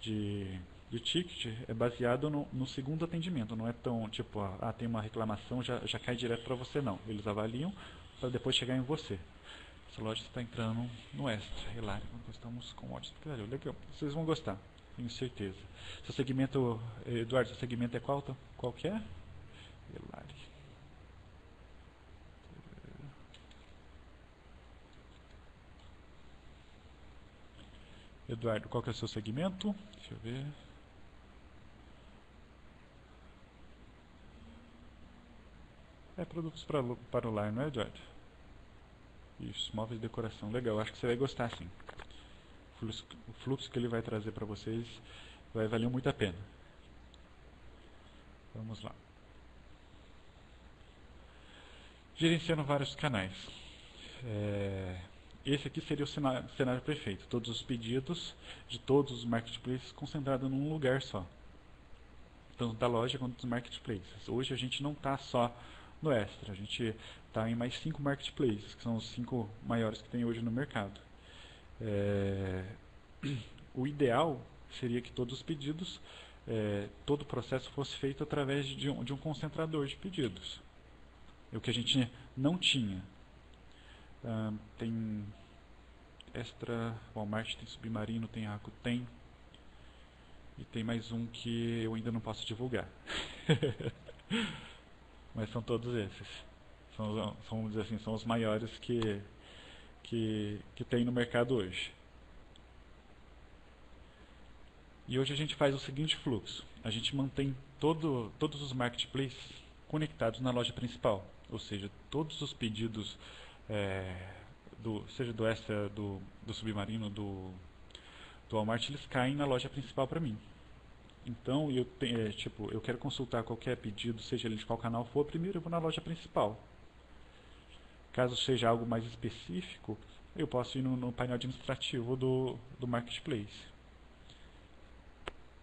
de e o ticket é baseado no, no, segundo atendimento, não é tão tipo, ah, tem uma reclamação, já, já cai direto para você, não. Eles avaliam para depois chegar em você. Essa loja está entrando no extra, hilário. Estamos com ótimo. Legal, vocês vão gostar, tenho certeza. Seu segmento, Eduardo, seu segmento é qual? Qual que é? Hilário. Eduardo, qual que é o seu segmento? Deixa eu ver. É produtos para, para o lar, não é, Eduardo? Isso, móveis de decoração. Legal, acho que você vai gostar sim. O fluxo, que ele vai trazer para vocês vai valer muito a pena. Vamos lá. Gerenciando vários canais. É, esse aqui seria o cenário, cenário, perfeito. Todos os pedidos de todos os marketplaces concentrados num lugar só. Tanto da loja quanto dos marketplaces. Hoje a gente não está só no Extra. A gente está em mais cinco marketplaces, que são os cinco maiores que tem hoje no mercado. É, [CLEARS THROAT] o ideal seria que todos os pedidos, é, todo o processo fosse feito através de um, de um concentrador de pedidos. É o que a gente não tinha. Tem Extra, Walmart tem Submarino, tem tem. E tem mais um que eu ainda não posso divulgar. [LAUGHS] mas são todos esses. São, são, dizer assim, são os maiores que, que, que tem no mercado hoje. E hoje a gente faz o seguinte fluxo. A gente mantém todo, todos os marketplaces conectados na loja principal. Ou seja, todos os pedidos é, do, seja do extra, do, do submarino, do, do Walmart, eles caem na loja principal para mim. Então, eu, é, tipo, eu quero consultar qualquer pedido, seja ele de qual canal for, primeiro eu vou na loja principal. Caso seja algo mais específico, eu posso ir no, no painel administrativo do, do Marketplace.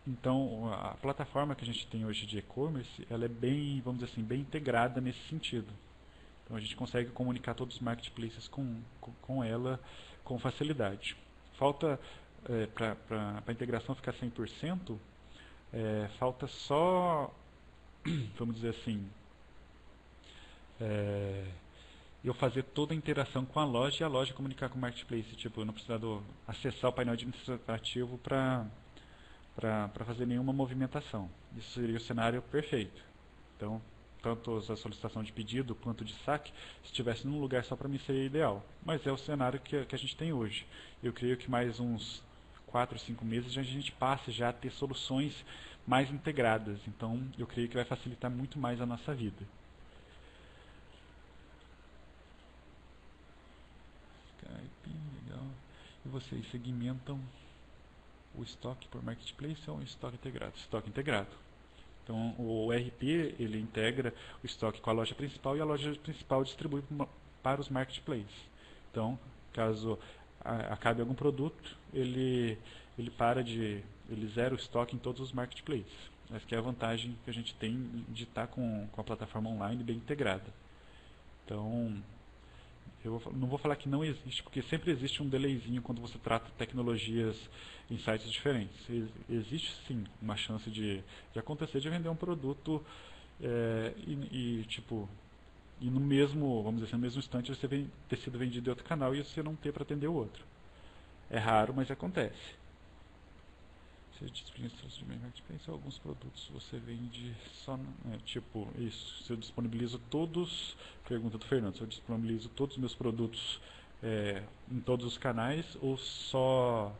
Então, a plataforma que a gente tem hoje de e-commerce, ela é bem, vamos dizer assim, bem integrada nesse sentido. Então, a gente consegue comunicar todos os marketplaces com, com, com ela com facilidade. Falta, é, para a integração ficar 100%, é, falta só, [CLEARS THROAT] vamos dizer assim, é, eu fazer toda a interação com a loja e a loja comunicar com o marketplace. Tipo, eu não precisar acessar o painel administrativo para para fazer nenhuma movimentação. Isso seria o cenário perfeito. Então, tanto a solicitação de pedido quanto de saque, se estivesse num lugar só para mim seria ideal. Mas é o cenário que, que a gente tem hoje. Eu creio que mais uns 4, 5 meses a gente passe já a ter soluções mais integradas. Então, eu creio que vai facilitar muito mais a nossa vida. Skype, legal. E vocês segmentam o estoque por marketplace ou um estoque integrado? Estoque integrado. Então, o RP ele integra o estoque com a loja principal e a loja principal distribui para os marketplaces. Então, caso acabe algum produto, ele ele para de ele zera o estoque em todos os marketplaces. Essa que é a vantagem que a gente tem de estar com, com a plataforma online bem integrada. Então, eu não vou falar que não existe, porque sempre existe um delayzinho quando você trata tecnologias em sites diferentes. Existe sim uma chance de, de acontecer de vender um produto é, e, e, tipo e no mesmo, vamos dizer assim, no mesmo instante você vem, ter sido vendido em outro canal e você não ter para atender o outro. É raro, mas acontece você disponibiliza marketplace alguns produtos. Você vende só é, tipo isso se eu disponibilizo todos pergunta do Fernando se eu disponibilizo todos os meus produtos é, em todos os canais ou só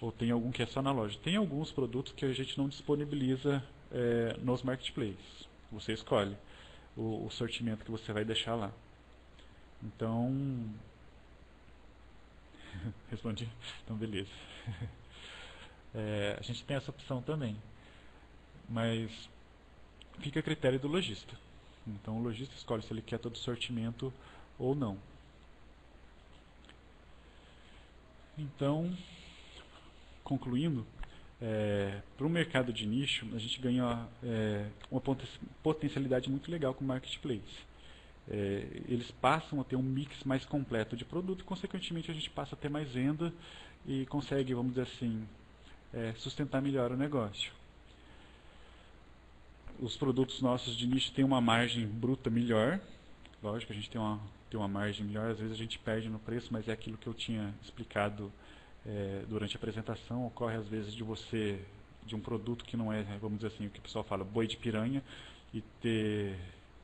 ou tem algum que é só na loja? Tem alguns produtos que a gente não disponibiliza é, nos marketplaces. Você escolhe o, o sortimento que você vai deixar lá. Então [LAUGHS] respondi? Então beleza [LAUGHS] É, a gente tem essa opção também. Mas fica a critério do lojista. Então o lojista escolhe se ele quer todo o sortimento ou não. Então, concluindo, é, para o mercado de nicho, a gente ganha é, uma potencialidade muito legal com o marketplace. É, eles passam a ter um mix mais completo de produto consequentemente, a gente passa a ter mais venda e consegue, vamos dizer assim, é, sustentar melhor o negócio. Os produtos nossos de nicho têm uma margem bruta melhor. Lógico, a gente tem uma, tem uma margem melhor, às vezes a gente perde no preço, mas é aquilo que eu tinha explicado é, durante a apresentação. Ocorre às vezes de você, de um produto que não é, vamos dizer assim, o que o pessoal fala, boi de piranha, e ter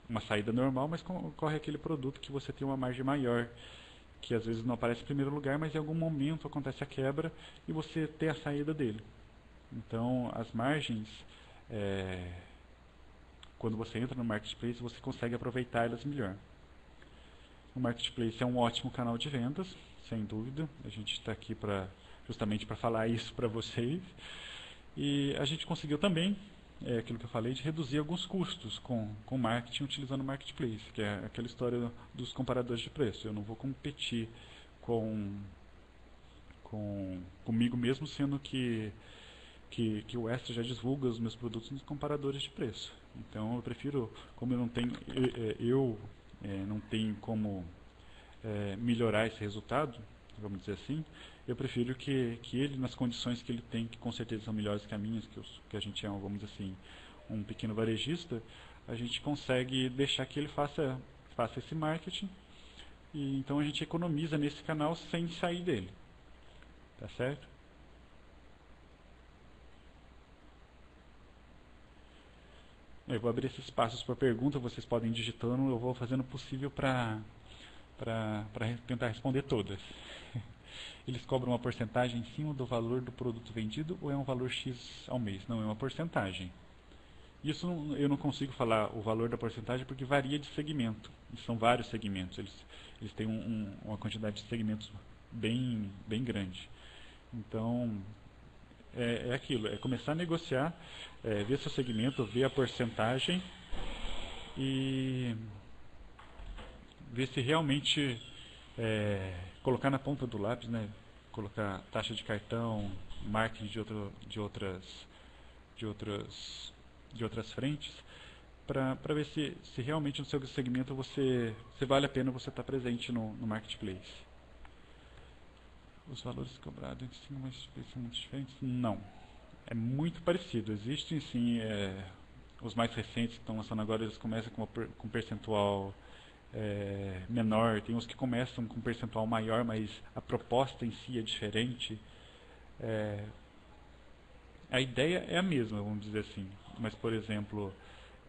uma saída normal, mas ocorre aquele produto que você tem uma margem maior que às vezes não aparece em primeiro lugar, mas em algum momento acontece a quebra e você tem a saída dele. Então, as margens, é, quando você entra no marketplace, você consegue aproveitar elas melhor. O marketplace é um ótimo canal de vendas, sem dúvida. A gente está aqui para justamente para falar isso para vocês. E a gente conseguiu também é aquilo que eu falei de reduzir alguns custos com, com marketing utilizando o marketplace, que é aquela história dos comparadores de preço. Eu não vou competir com, com comigo mesmo, sendo que, que, que o Extra já divulga os meus produtos nos comparadores de preço. Então eu prefiro, como eu não tenho, eu, eu é, não tenho como é, melhorar esse resultado, vamos dizer assim, eu prefiro que, que ele, nas condições que ele tem, que com certeza são melhores que que, os, que a gente é, vamos dizer assim, um pequeno varejista, a gente consegue deixar que ele faça, faça esse marketing e então a gente economiza nesse canal sem sair dele. Tá certo? Eu vou abrir esses espaços para pergunta, vocês podem digitando, eu vou fazendo o possível para tentar responder todas. [LAUGHS] eles cobram uma porcentagem em cima do valor do produto vendido ou é um valor X ao mês? Não, é uma porcentagem. Isso eu não consigo falar o valor da porcentagem porque varia de segmento. São vários segmentos. Eles, eles têm um, um, uma quantidade de segmentos bem, bem grande. Então, é, é aquilo, é começar a negociar, é, ver seu segmento, ver a porcentagem e ver se realmente é, colocar na ponta do lápis, né, colocar taxa de cartão, marketing de, outro, de outras de outras de outras frentes para ver se, se realmente no seu segmento você se vale a pena você estar tá presente no, no marketplace. Os valores cobrados entre marketplaces são muito diferentes? Não. É muito parecido. Existem sim é, os mais recentes que estão lançando agora, eles começam com, com percentual é, menor, tem uns que começam com percentual maior, mas a proposta em si é diferente. É, a ideia é a mesma, vamos dizer assim. Mas, por exemplo,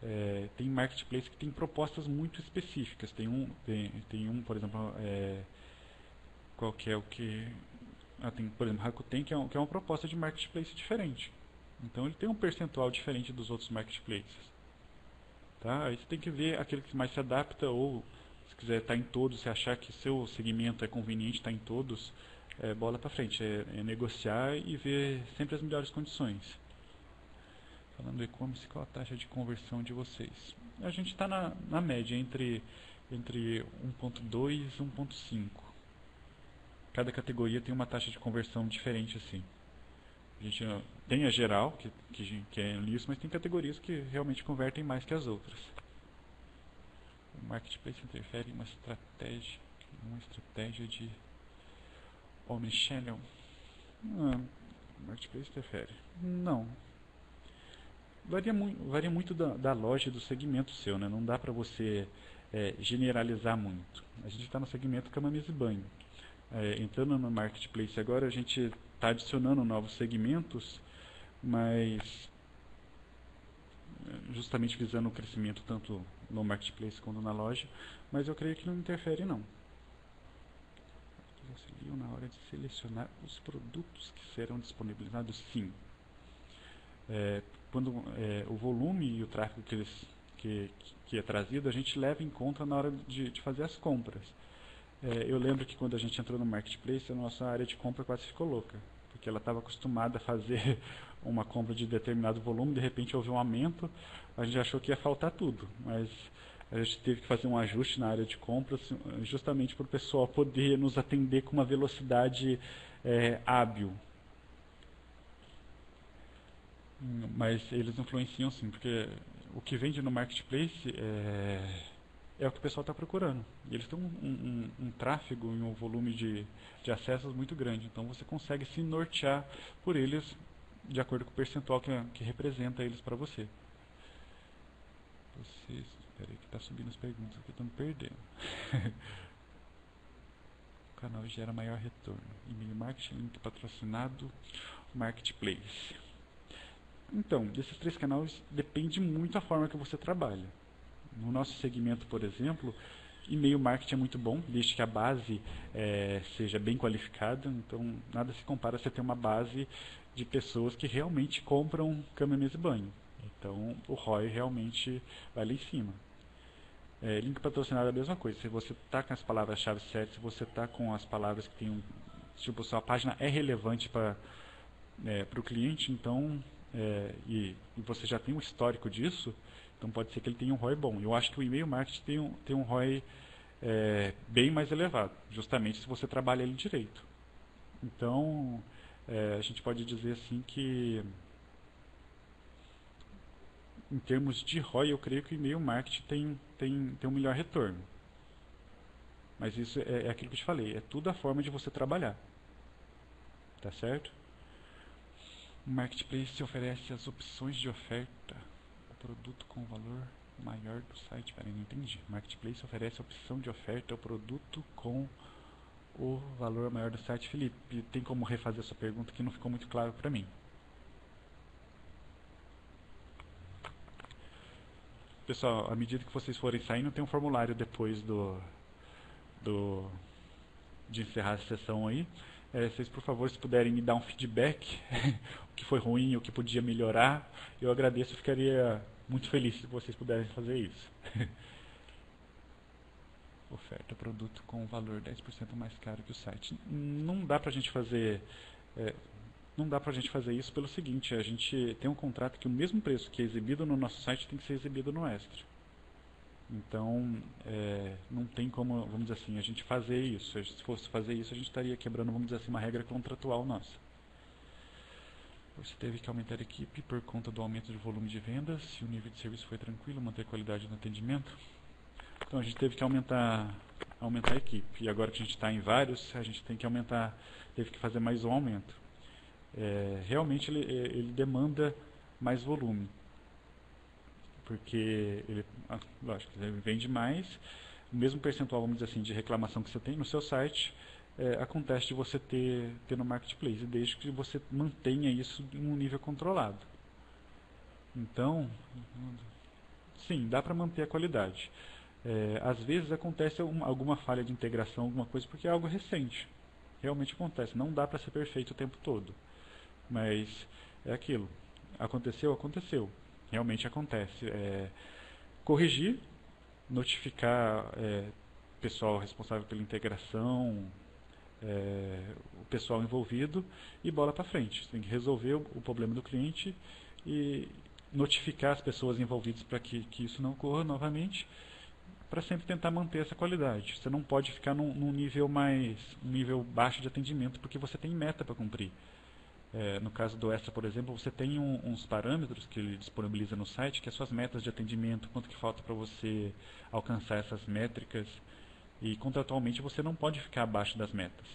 é, tem marketplace que tem propostas muito específicas. Tem um, tem, tem um por exemplo, é, qual que é o que... Ah, tem, por exemplo, Rakuten, que é, um, que é uma proposta de marketplace diferente. Então ele tem um percentual diferente dos outros marketplaces. Tá? Aí você tem que ver aquele que mais se adapta ou se quiser estar em todos, se achar que seu segmento é conveniente estar em todos, é, bola para frente, é, é, negociar e ver sempre as melhores condições. Falando do e-commerce, qual a taxa de conversão de vocês? A gente está na, na média entre, entre 1.2 e 1.5. Cada categoria tem uma taxa de conversão diferente assim. A gente tem a geral, que, que, que é nisso, mas tem categorias que realmente convertem mais que as outras. O marketplace interfere em uma estratégia, uma estratégia de omnichannel. Não, marketplace interfere. Não. Varia, mu varia muito da, da loja do segmento seu, né? Não dá para você é, generalizar muito. A gente está no segmento cama, e banho. É, entrando no marketplace agora, a gente está adicionando novos segmentos, mas é, justamente visando o crescimento tanto no marketplace quanto na loja, mas eu creio que não interfere não. Auxiliam na hora de selecionar os produtos que serão disponibilizados, sim. É, quando é, o volume e o tráfego que, eles, que, que é trazido, a gente leva em conta na hora de, de fazer as compras. É, eu lembro que quando a gente entrou no marketplace, a nossa área de compra quase ficou louca, porque ela estava acostumada a fazer uma compra de determinado volume, de repente houve um aumento, a gente achou que ia faltar tudo, mas a gente teve que fazer um ajuste na área de compras, justamente para o pessoal poder nos atender com uma velocidade é, hábil. Mas eles influenciam sim, porque o que vende no marketplace é é o que o pessoal está procurando. E eles têm um, um, um, tráfego e um volume de, de acessos muito grande. Então você consegue se nortear por eles de acordo com o percentual que, que representa eles para você. Vocês. Peraí que está subindo as perguntas aqui, estou me perdendo. [LAUGHS] o canal gera maior retorno. E-mail marketing, link patrocinado, marketplace. Então, desses três canais depende muito da forma que você trabalha. No nosso segmento, por exemplo, e-mail marketing é muito bom, desde que a base é, seja bem qualificada. Então, nada se compara a você ter uma base de pessoas que realmente compram cama, mesa e banho. Então, o ROI realmente vai lá em cima. É, link patrocinado é a mesma coisa. Se você está com as palavras-chave certas, se você está com as palavras que tem um. Tipo, sua página é relevante para é, o cliente, então. É, e, e, você já tem um histórico disso, então pode ser que ele tenha um ROI bom. Eu acho que o e-mail marketing tem um, tem um ROI é, bem mais elevado, justamente se você trabalha ele direito. Então, é, a gente pode dizer assim que em termos de ROI, eu creio que o e-mail marketing tem, tem, tem um melhor retorno. Mas isso é, é aquilo que eu te falei, é tudo a forma de você trabalhar. Tá certo? O marketplace oferece as opções de oferta produto com valor maior do site. Peraí, não entendi. Marketplace oferece a opção de oferta ao produto com o valor maior do site. Felipe, tem como refazer essa pergunta que não ficou muito claro para mim. Pessoal, à medida que vocês forem saindo, tem um formulário depois do, do de encerrar a sessão aí. É, vocês, por favor, se puderem me dar um feedback, [LAUGHS] o que foi ruim, o que podia melhorar, eu agradeço, ficaria muito feliz se vocês puderem fazer isso. [LAUGHS] Oferta produto com valor 10% mais caro que o site. Não dá pra gente fazer. É, não dá pra gente fazer isso pelo seguinte, a gente tem um contrato que o mesmo preço que é exibido no nosso site tem que ser exibido no extra. Então, é, não tem como, vamos dizer assim, a gente fazer isso. Se fosse fazer isso, a gente estaria quebrando, vamos dizer assim, uma regra contratual nossa. Você teve que aumentar a equipe por conta do aumento de volume de vendas, se o nível de serviço foi tranquilo, manter a qualidade no atendimento. Então a gente teve que aumentar, aumentar a equipe. E agora que a gente está em vários, a gente tem que aumentar, teve que fazer mais um aumento. É, realmente ele, ele demanda mais volume. Porque ele, lógico, ele vende mais, o mesmo percentual, vamos dizer assim, de reclamação que você tem no seu site, é, acontece de você ter, ter no marketplace, desde que você mantenha isso em um nível controlado. Então, sim, dá para manter a qualidade. É, às vezes acontece uma, alguma falha de integração, alguma coisa, porque é algo recente. Realmente acontece. Não dá para ser perfeito o tempo todo. Mas é aquilo. Aconteceu, aconteceu. Realmente acontece. É, corrigir, notificar é, o pessoal responsável pela integração, é, o pessoal envolvido e bola para frente. Você tem que resolver o, o, problema do cliente e notificar as pessoas envolvidas para que, que isso não ocorra novamente, para sempre tentar manter essa qualidade. Você não pode ficar num, num nível mais um nível baixo de atendimento porque você tem meta para cumprir. É, no caso do Extra, por exemplo, você tem um, uns parâmetros que ele disponibiliza no site, que é suas metas de atendimento, quanto que falta para você alcançar essas métricas, e contratualmente você não pode ficar abaixo das metas.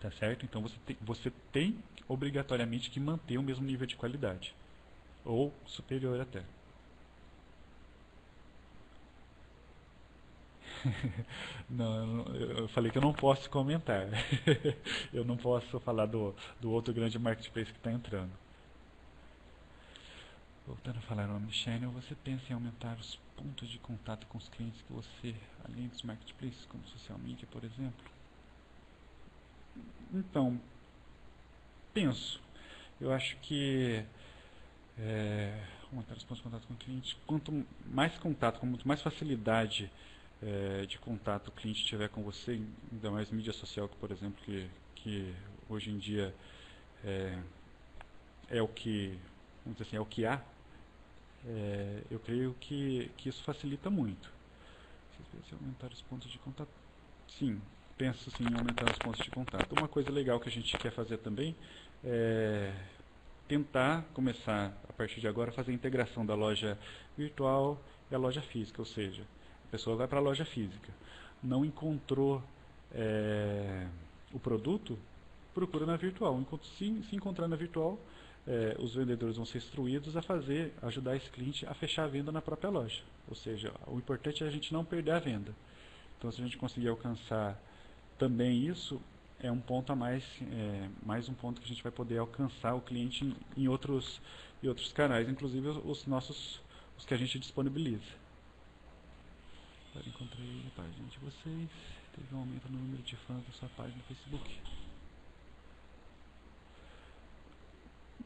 Tá certo? Então você tem, você tem obrigatoriamente que manter o mesmo nível de qualidade. Ou superior até. [LAUGHS] não, eu falei que eu não posso comentar. [LAUGHS] eu não posso falar do, do outro grande marketplace que está entrando. Voltando a falar Omnichannel, você pensa em aumentar os pontos de contato com os clientes que você, além dos marketplaces, como social media, por exemplo? Então, penso. Eu acho que é, aumentar os pontos de contato com o cliente, quanto mais contato, quanto mais facilidade é, de contato o cliente tiver com você, ainda mais mídia social, por exemplo, que, que hoje em dia é, é o que, vamos dizer assim, é o que há é, eu creio que, que isso facilita muito. Se aumentar os pontos de contato. Sim, penso sim em aumentar os pontos de contato. Uma coisa legal que a gente quer fazer também é tentar começar, a partir de agora, fazer a integração da loja virtual e a loja física. Ou seja, a pessoa vai para a loja física, não encontrou é, o produto, procura na virtual. Se, se encontrar na virtual, é, os vendedores vão ser instruídos a fazer, ajudar esse cliente a fechar a venda na própria loja. Ou seja, o importante é a gente não perder a venda. Então, se a gente conseguir alcançar também isso, é um ponto a mais, é, mais um ponto que a gente vai poder alcançar o cliente em, em outros, em outros canais, inclusive os nossos, os que a gente disponibiliza. Agora encontrei a página de vocês, teve um aumento no número de fãs da sua página no Facebook.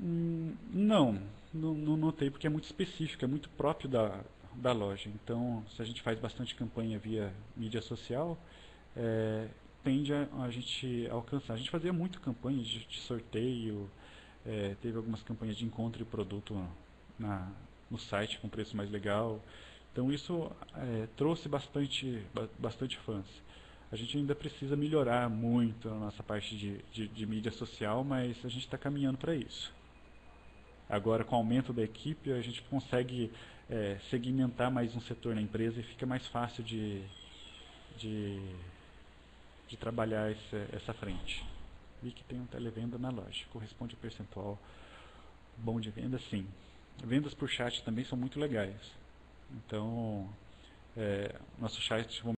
Hum, não, não, não notei porque é muito específico, é muito próprio da, da loja. Então, se a gente faz bastante campanha via mídia social, é, tende a, a, gente alcançar. A gente fazia muito campanha de, de sorteio, é, teve algumas campanhas de encontro e produto na, no site com preço mais legal. Então isso é, trouxe bastante, bastante fãs. A gente ainda precisa melhorar muito a nossa parte de, de, de mídia social, mas a gente está caminhando para isso. Agora, com o aumento da equipe, a gente consegue é, segmentar mais um setor na empresa e fica mais fácil de, de, de trabalhar essa, essa frente. Vi que tem um televenda na loja, corresponde ao percentual bom de venda, sim. Vendas por chat também são muito legais. Então, é, nosso chat